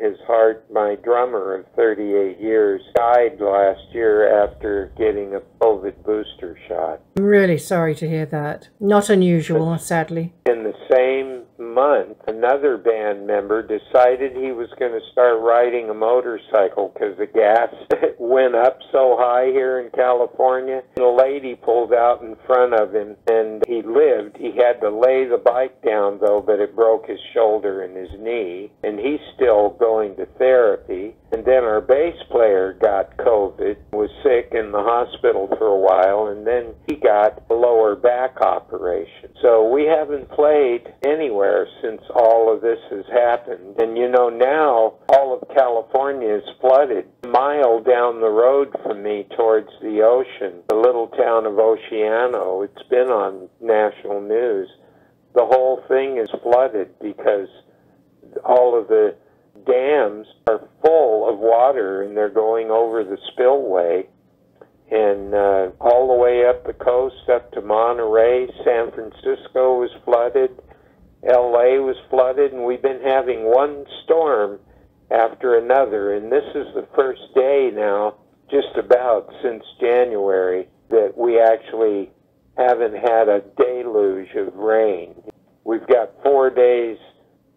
his heart, my drummer of 38 years died last year after getting a COVID booster shot. I'm really sorry to hear that. Not unusual, sadly. In the same month, another band member decided he was going to start riding a motorcycle because the gas <laughs> went up so high here in California. And a lady pulled out in front of him and he lived. He had to lay the bike down though, but it broke his shoulder and his knee. And he's still going to therapy. And then our bass player got COVID, was sick in the hospital for a while, and then he got a lower back operation. So we haven't played anywhere since all of this has happened. And you know, now all of California is flooded. A mile down the road from me towards the ocean, the little town of Oceano, it's been on national news. The whole thing is flooded because all of the dams are full of water and they're going over the spillway and uh, all the way up the coast up to Monterey. San Francisco was flooded. LA was flooded, and we've been having one storm after another. And this is the first day now, just about since January, that we actually haven't had a deluge of rain. We've got four days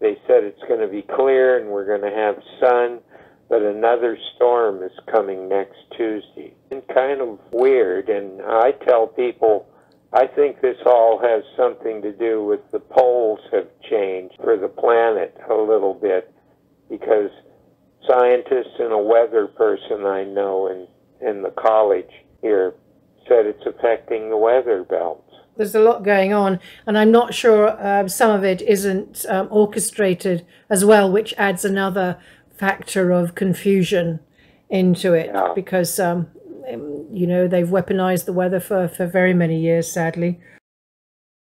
they said it's going to be clear and we're going to have sun, but another storm is coming next Tuesday. And kind of weird, and I tell people I think this all has something to do with the poles have changed for the planet a little bit because scientists and a weather person I know in, in the college here said it's affecting the weather belts. There's a lot going on, and I'm not sure uh, some of it isn't um, orchestrated as well, which adds another factor of confusion into it Yeah. because um, um, you know they've weaponized the weather for, for very many years, sadly.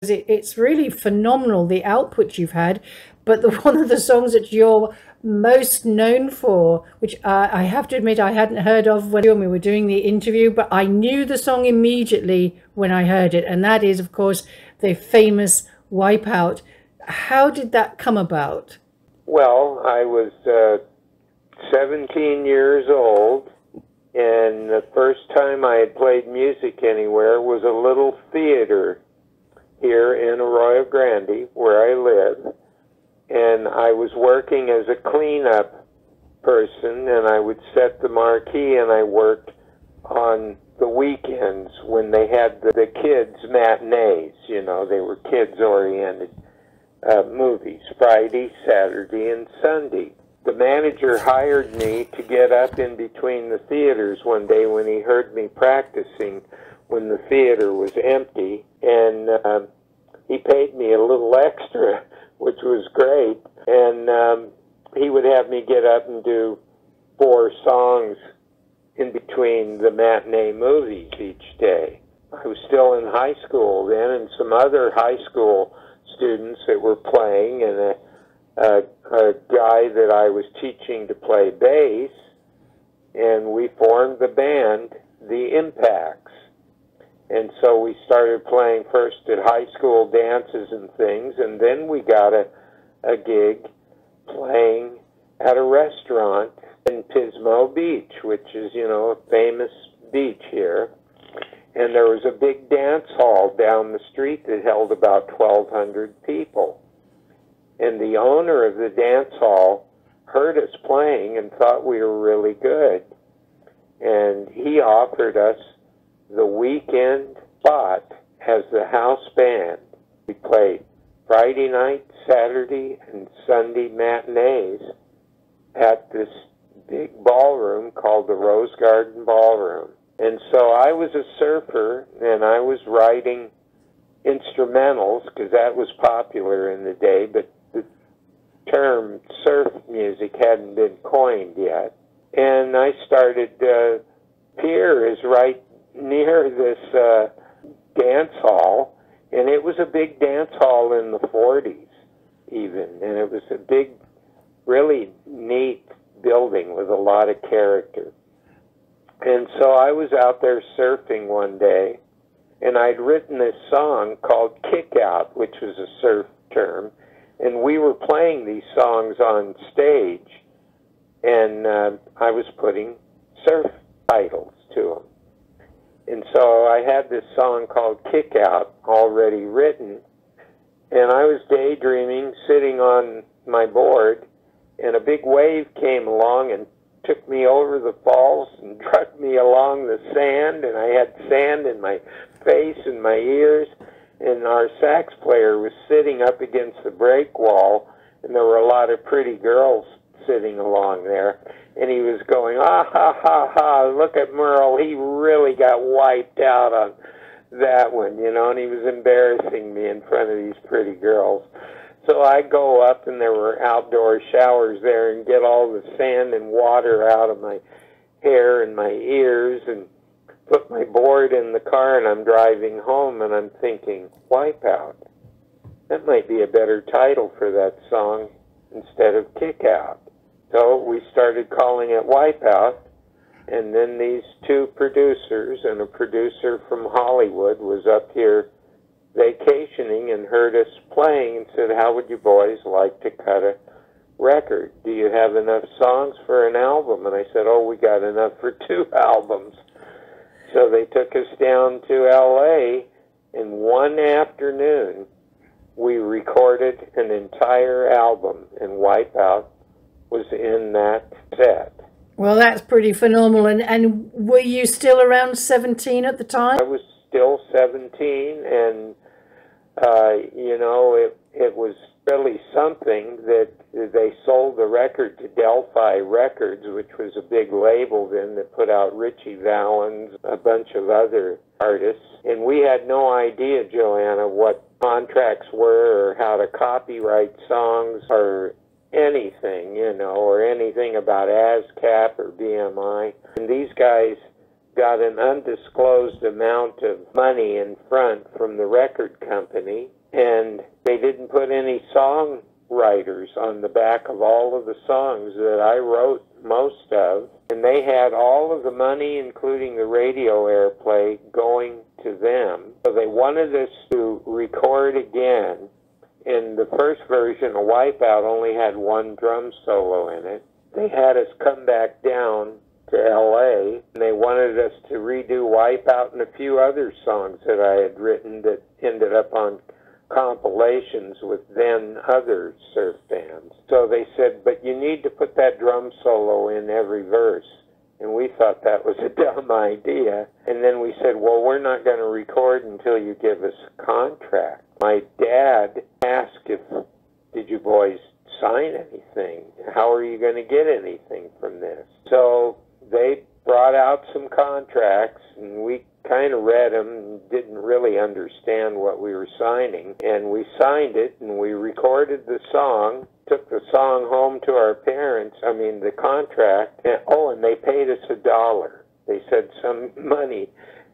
It, it's really phenomenal the output you've had, but the <laughs> one of the songs that you're most known for, which uh, I have to admit I hadn't heard of when we were doing the interview, but I knew the song immediately when I heard it, and that is, of course, the famous Wipeout. How did that come about? Well, I was uh, 17 years old, and the first time I had played music anywhere was a little theater here in Arroyo Grande, where I live. And I was working as a cleanup person, and I would set the marquee, and I worked on the weekends when they had the, the kids matinees. You know, they were kids oriented uh, movies, Friday, Saturday, and Sunday. The manager hired me to get up in between the theaters one day when he heard me practicing when the theater was empty, and uh, he paid me a little <laughs> extra, which was great. And um, he would have me get up and do four songs in between the matinee movies each day. I was still in high school then, and some other high school students that were playing, and a, a, a guy that I was teaching to play bass, and we formed the band, The Impacts. And so we started playing first at high school dances and things, and then we got a, a gig playing at a restaurant in Pismo Beach, which is, you know, a famous beach here. And there was a big dance hall down the street that held about 1,200 people. And the owner of the dance hall heard us playing and thought we were really good. And he offered us the weekend spot as the house band. We played Friday night, Saturday, and Sunday matinees at this big ballroom called the Rose Garden Ballroom. And so I was a surfer and I was writing instrumentals because that was popular in the day, but the term surf music hadn't been coined yet. And I started, uh, Pier is right near this uh, dance hall, and it was a big dance hall in the 40s, even, and it was a big, really neat building with a lot of character. And so I was out there surfing one day, and I'd written this song called Kick Out, which was a surf term, and we were playing these songs on stage, and uh, I was putting surf titles to them. And so I had this song called Kick Out already written, and I was daydreaming, sitting on my board, and a big wave came along and took me over the falls and <laughs> dragged me along the sand, and I had sand in my face and my ears. And our sax player was sitting up against the break wall, and there were a lot of pretty girls sitting along there. And he was going, ah ha ha ha! Look at Merrell. He really got wiped out on that one, you know. And he was embarrassing me in front of these pretty girls. So I go up, and there were outdoor showers there, and get all the sand and water out of my hair and my ears, and put my board in the car, and I'm driving home, and I'm thinking, Wipeout. That might be a better title for that song instead of Kick Out. So we started calling it Wipeout, and then these two producers and a producer from Hollywood was up here vacationing and heard us playing and said, How would you boys like to cut a record? Do you have enough songs for an album? And I said, Oh, we got enough for <laughs> two albums. So they took us down to LA, and one afternoon we recorded an entire album, and Wipeout was in that set. Well, that's pretty phenomenal. And, and were you still around 17 at the time? I was still 17, and uh, you know, it it was really something that they sold the record to Del-Fi Records, which was a big label then that put out Ritchie Valens, a bunch of other artists, and we had no idea, Joanna, what contracts were or how to copyright songs or anything, you know, or anything about ASCAP or BMI. And these guys got an undisclosed amount of money in front from the record company, and they didn't put any songwriters on the back of all of the songs that I wrote most of. And they had all of the money, including the radio airplay, going to them. So they wanted us to record again in the first version, a Wipeout only had one drum solo in it. They had us come back down to LA and they wanted us to redo Wipeout and a few other songs that I had written that ended up on compilations with then other surf bands. So they said, but you need to put that drum solo in every verse. And we thought that was a <laughs> dumb idea. And then we said, well, we're not going to record until you give us a contract. My dad asked if, did you boys sign anything? How are you going to get anything from this? So they brought out some contracts and we kind of read them and didn't really understand what we were signing. And we signed it and we recorded the song, took the song home to our parents, I mean, the contract. And, oh, and they paid us a dollar. They said some <laughs> money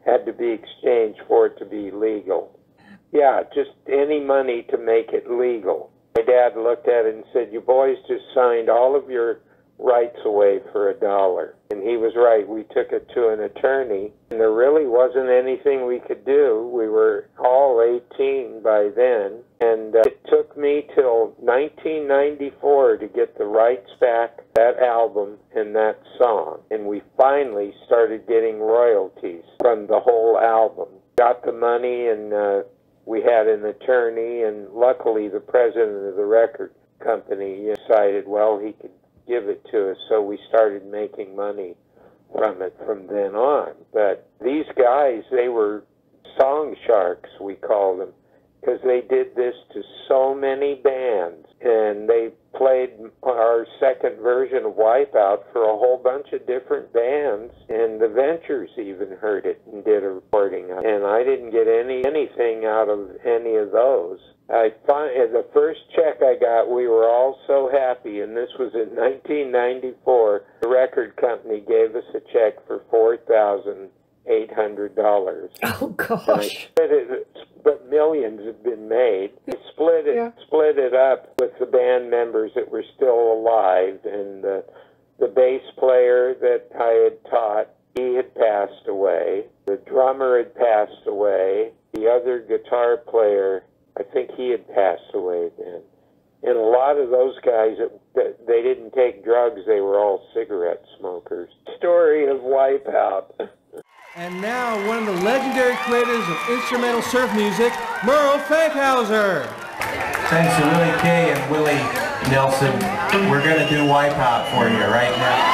had to be exchanged for it to be legal. Yeah, just any money to make it legal. My dad looked at it and said, You boys just signed all of your rights away for a dollar. And he was right. We took it to an attorney, and there really wasn't anything we could do. We were all 18 by then, and uh, it took me till 1994 to get the rights back, that album and that song. And we finally started getting royalties from the whole album. Got the money, and uh, we had an attorney, and luckily the president of the record company decided, well, he could give it to us, so we started making money from it from then on. But these guys, they were song sharks, we call them, because they did this to so many bands, and they played our second version of Wipeout for a whole bunch of different bands, and the Ventures even heard it and did a recording. And I didn't get any anything out of any of those. I find the first check I got, we were all so happy, and this was in 1994. The record company gave us a check for four thousand eight hundred dollars. Oh gosh! but it, but millions have been made. We split it, yeah. split it up with the band members that were still alive, and the the bass player that I had taught, he had passed away. The drummer had passed away. The other guitar player I think he had passed away then. And a lot of those guys, that, they didn't take drugs. They were all cigarette smokers. Story of Wipeout. <laughs> And now, one of the legendary creators of instrumental surf music, Merrell Fankhauser. Thanks to Willie Kay and Willie Nelson. We're going to do Wipeout for you right now.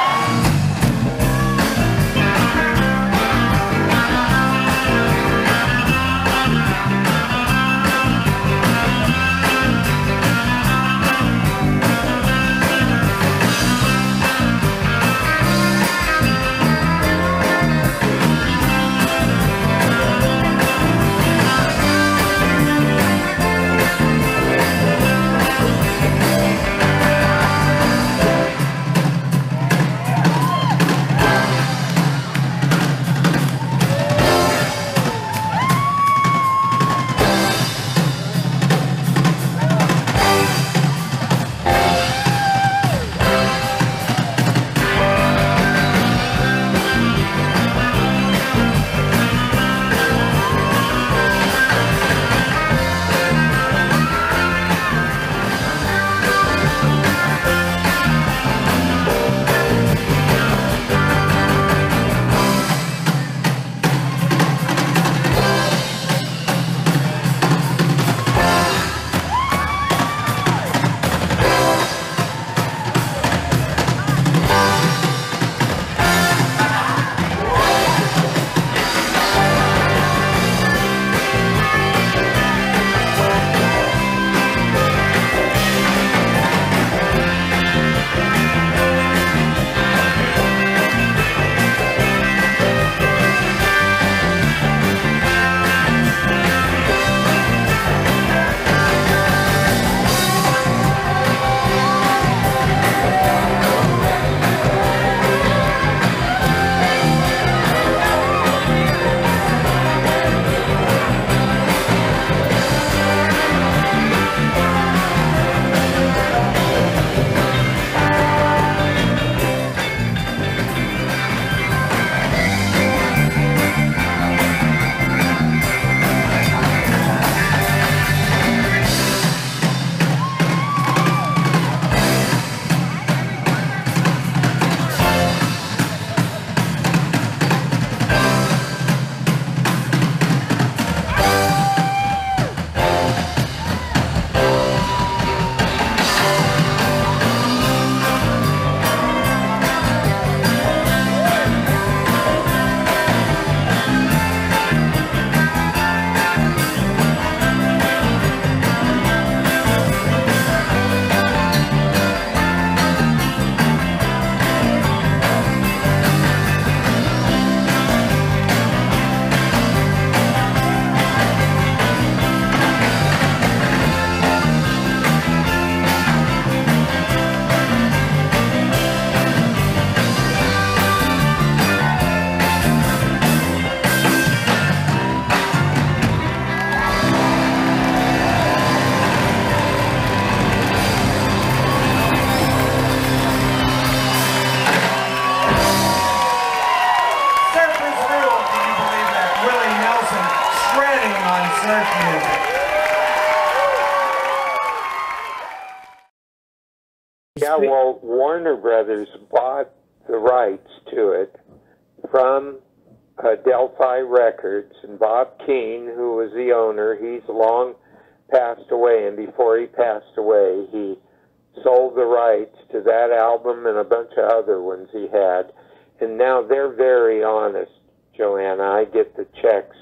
Now they're very honest, Joanna. I get the checks,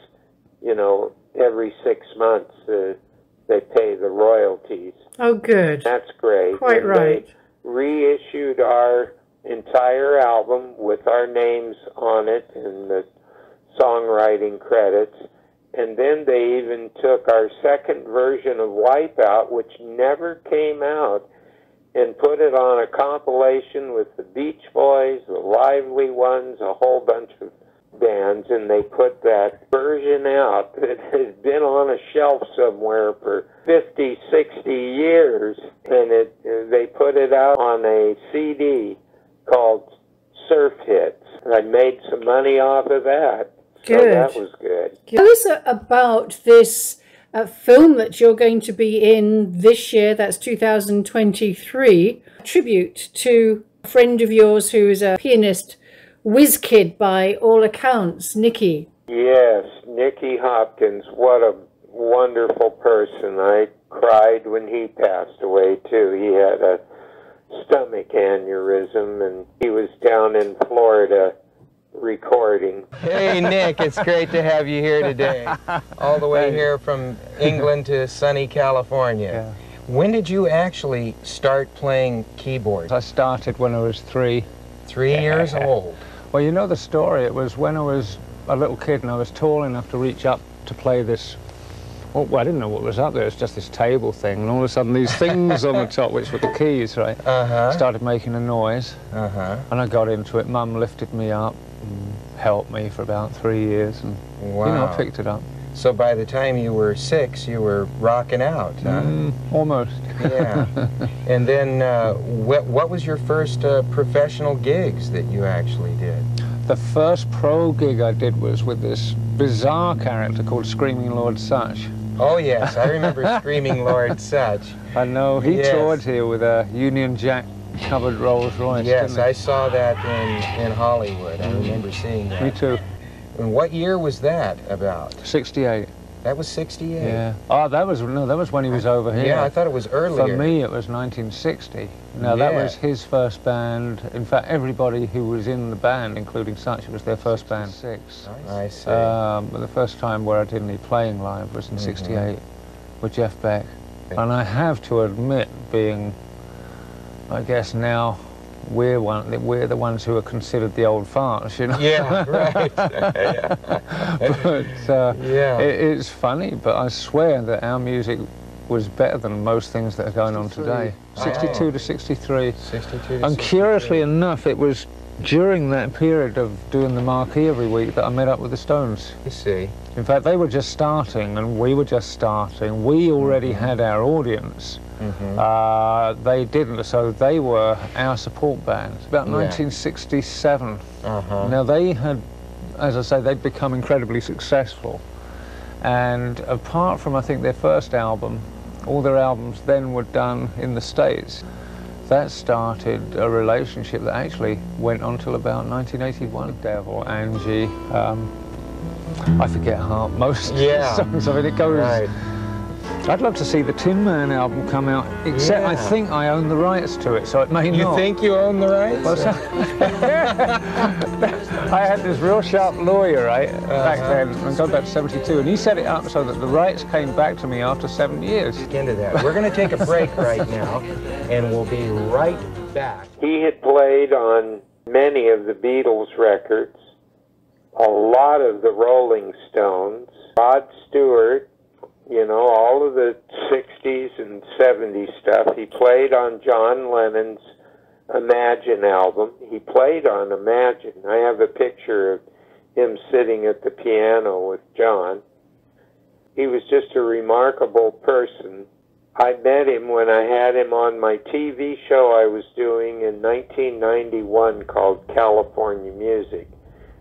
you know, every six months. Uh, they pay the royalties. Oh, good. That's great. Quite And right. Reissued our entire album with our names on it and the songwriting credits. And then they even took our second version of Wipeout, which never came out, and put it on a compilation with the Beach Boys, the Lively Ones, a whole bunch of bands, and they put that version out <laughs> that has been on a shelf somewhere for 50, 60 years, and it they put it out on a CD called Surf Hits. I made some money off of that. So Good. that was good. Tell us about this uh, film that you're going to be in this year, that's 2023, tribute to a friend of yours who is a pianist, whiz kid by all accounts, Nicky. Yes, Nicky Hopkins, what a wonderful person. I cried when he passed away too. He had a stomach aneurysm and he was down in Florida recording. Hey, Nick, it's great to have you here today. <laughs> All the way here from England to sunny California. When did you actually start playing keyboard? I started when I was three. Three years old. Well, you know the story. It was when I was a little kid and I was tall enough to reach up to play this. Oh, well, I didn't know what was up there. It's just this table thing, and all of a sudden these things on the <laughs> top, which were the keys, right, Uh-huh. started making a noise. Uh-huh. And I got into it. Mum lifted me up and helped me for about three years, and you know, I picked it up. So by the time you were six, you were rocking out, huh? Mm, almost. Yeah. <laughs> and then, uh, what, what was your first uh, professional gigs that you actually did? The first pro gig I did was with this bizarre character called Screaming Lord Sutch. Oh, yes, I remember <laughs> Screaming Lord Sutch. I know. He Yes. toured here with a Union Jack covered Rolls Royce. Yes. I saw that in, in Hollywood. I remember seeing that. Me too. And what year was that about? 68. That was 68. Yeah. Oh, that was no, that was when he was over here. Yeah, I thought it was earlier. For me, it was 1960. No, that was his first band. In fact, everybody who was in the band, including Sutch, it was their first band. Six. I see. Um, but the first time where I did any playing live was in Mhm. '68 with Jeff Beck. And I have to admit, being, I guess now, we're one, we're the ones who are considered the old farts, you know. Yeah, right. <laughs> <laughs> but uh, Yeah. it, it's funny, but I swear that our music was better than most things that are going on today. 62 Oh. to 63. 62 to And curiously enough, it was during that period of doing the marquee every week that I met up with the Stones. You see. In fact, they were just starting and we were just starting. We already had our audience. Mm-hmm. Uh, they didn't, so they were our support band. About Yeah. 1967. Uh-huh. Now they had, as I say, they'd become incredibly successful. And apart from, I think, their first album, all their albums then were done in the States. That started a relationship that actually went on till about 1981. Devil, Angie, um, I forget half most <laughs> Yeah. songs. I mean, it goes. Right. I'd love to see the Tin Man album come out, except I think I own the rights to it, so it may You not. You think you own the rights? Well, <laughs> so- I had this real sharp lawyer, right, back Uh-huh. then, and got back to 72, and he set it up so that the rights came back to me after seven years. Look into that. We're going to take a break right now, and we'll be right back. He had played on many of the Beatles records, a lot of the Rolling Stones, Rod Stewart, you know, all of the 60s and 70s stuff. He played on John Lennon's Imagine album. He played on Imagine. I have a picture of him sitting at the piano with John. He was just a remarkable person. I met him when I had him on my TV show I was doing in 1991 called California Music.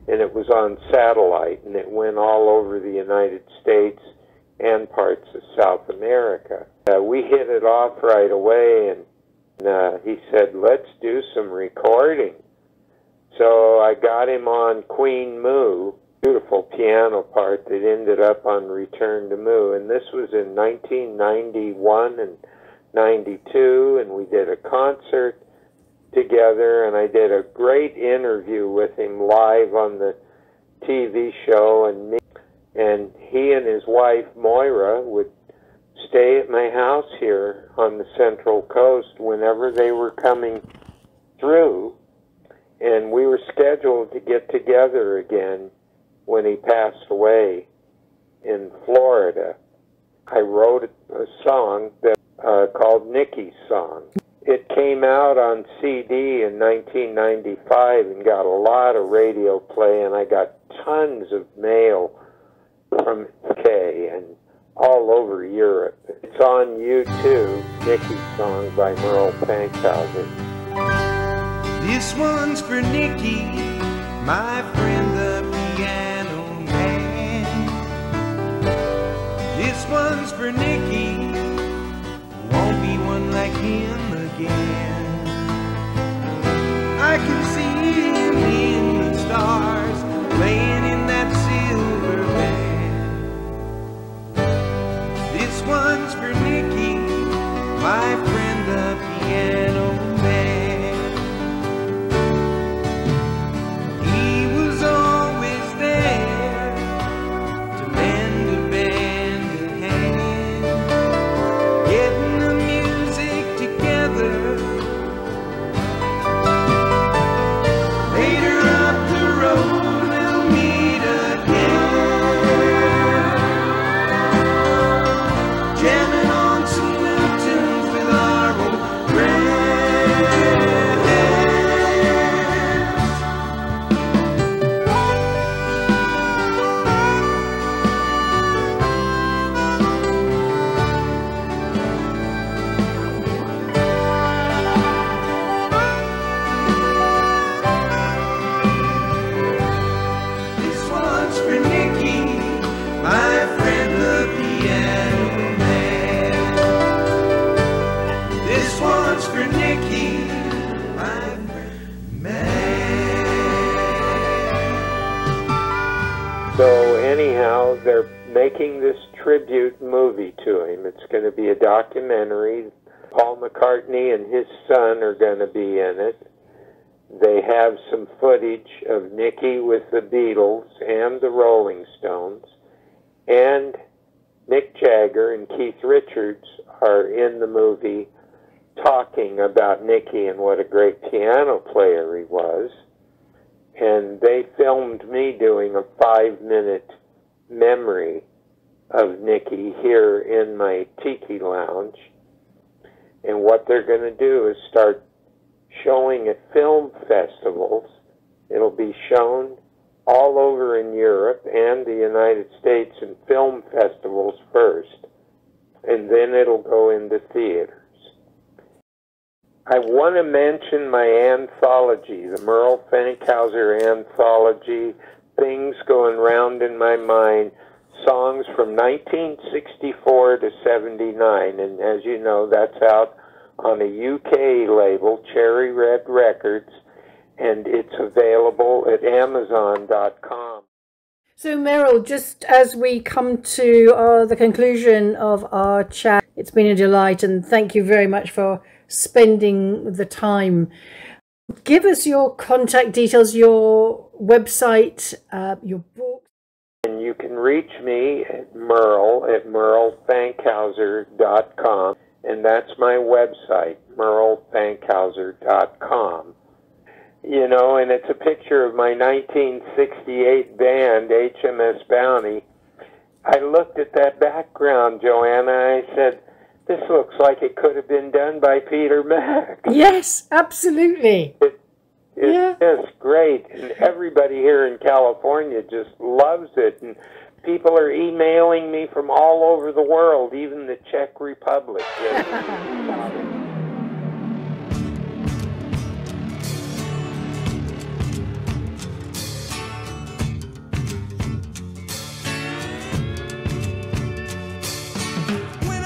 And it was on satellite and it went all over the United States and parts of South America. Uh, we hit it off right away and Uh, he said, let's do some recording. So I got him on Queen Mu, beautiful piano part that ended up on Return to Mu. And this was in 1991 and 92, and we did a concert together, and I did a great interview with him live on the TV show, and me, and he and his wife Moira would stay at my house here on the Central Coast whenever they were coming through, and we were scheduled to get together again when he passed away in Florida. I wrote a song that uh, called Nicky's Song. It came out on CD in 1995 and got a lot of radio play, and I got tons of mail from K and all over Europe. It's on YouTube, Nicky's Song by Merrell Fankhauser. This one's for Nicky, my friend the piano man. This one's for Nicky, won't be one like him again. Making this tribute movie to him. It's going to be a documentary. Paul McCartney and his son are going to be in it. They have some footage of Nicky with the Beatles and the Rolling Stones, and Mick Jagger and Keith Richards are in the movie talking about Nicky and what a great piano player he was. And they filmed me doing a five minute memory of Nicky here in my tiki lounge. And what they're going to do is start showing at film festivals. It'll be shown all over in Europe and the United States in film festivals first, and then it'll go into theaters. I want to mention my anthology, the Merrell Fankhauser anthology, Things Going Round in My Mind, songs from 1964 to 79. And as you know, that's out on a UK label, Cherry Red Records, and it's available at Amazon.com. So, Merrell, just as we come to uh, the conclusion of our chat, it's been a delight and thank you very much for spending the time. Give us your contact details, your website, uh, your book. You can reach me at Merrell at merrellfankhauser.com, and that's my website, merrellfankhauser.com. You know, and it's a picture of my 1968 band, HMS Bounty. I looked at that background, Joanna, and I said, this looks like it could have been done by Peter Mack. Yes, absolutely. It's just great. And everybody here in California just loves it. And people are emailing me from all over the world, even the Czech Republic. <laughs> When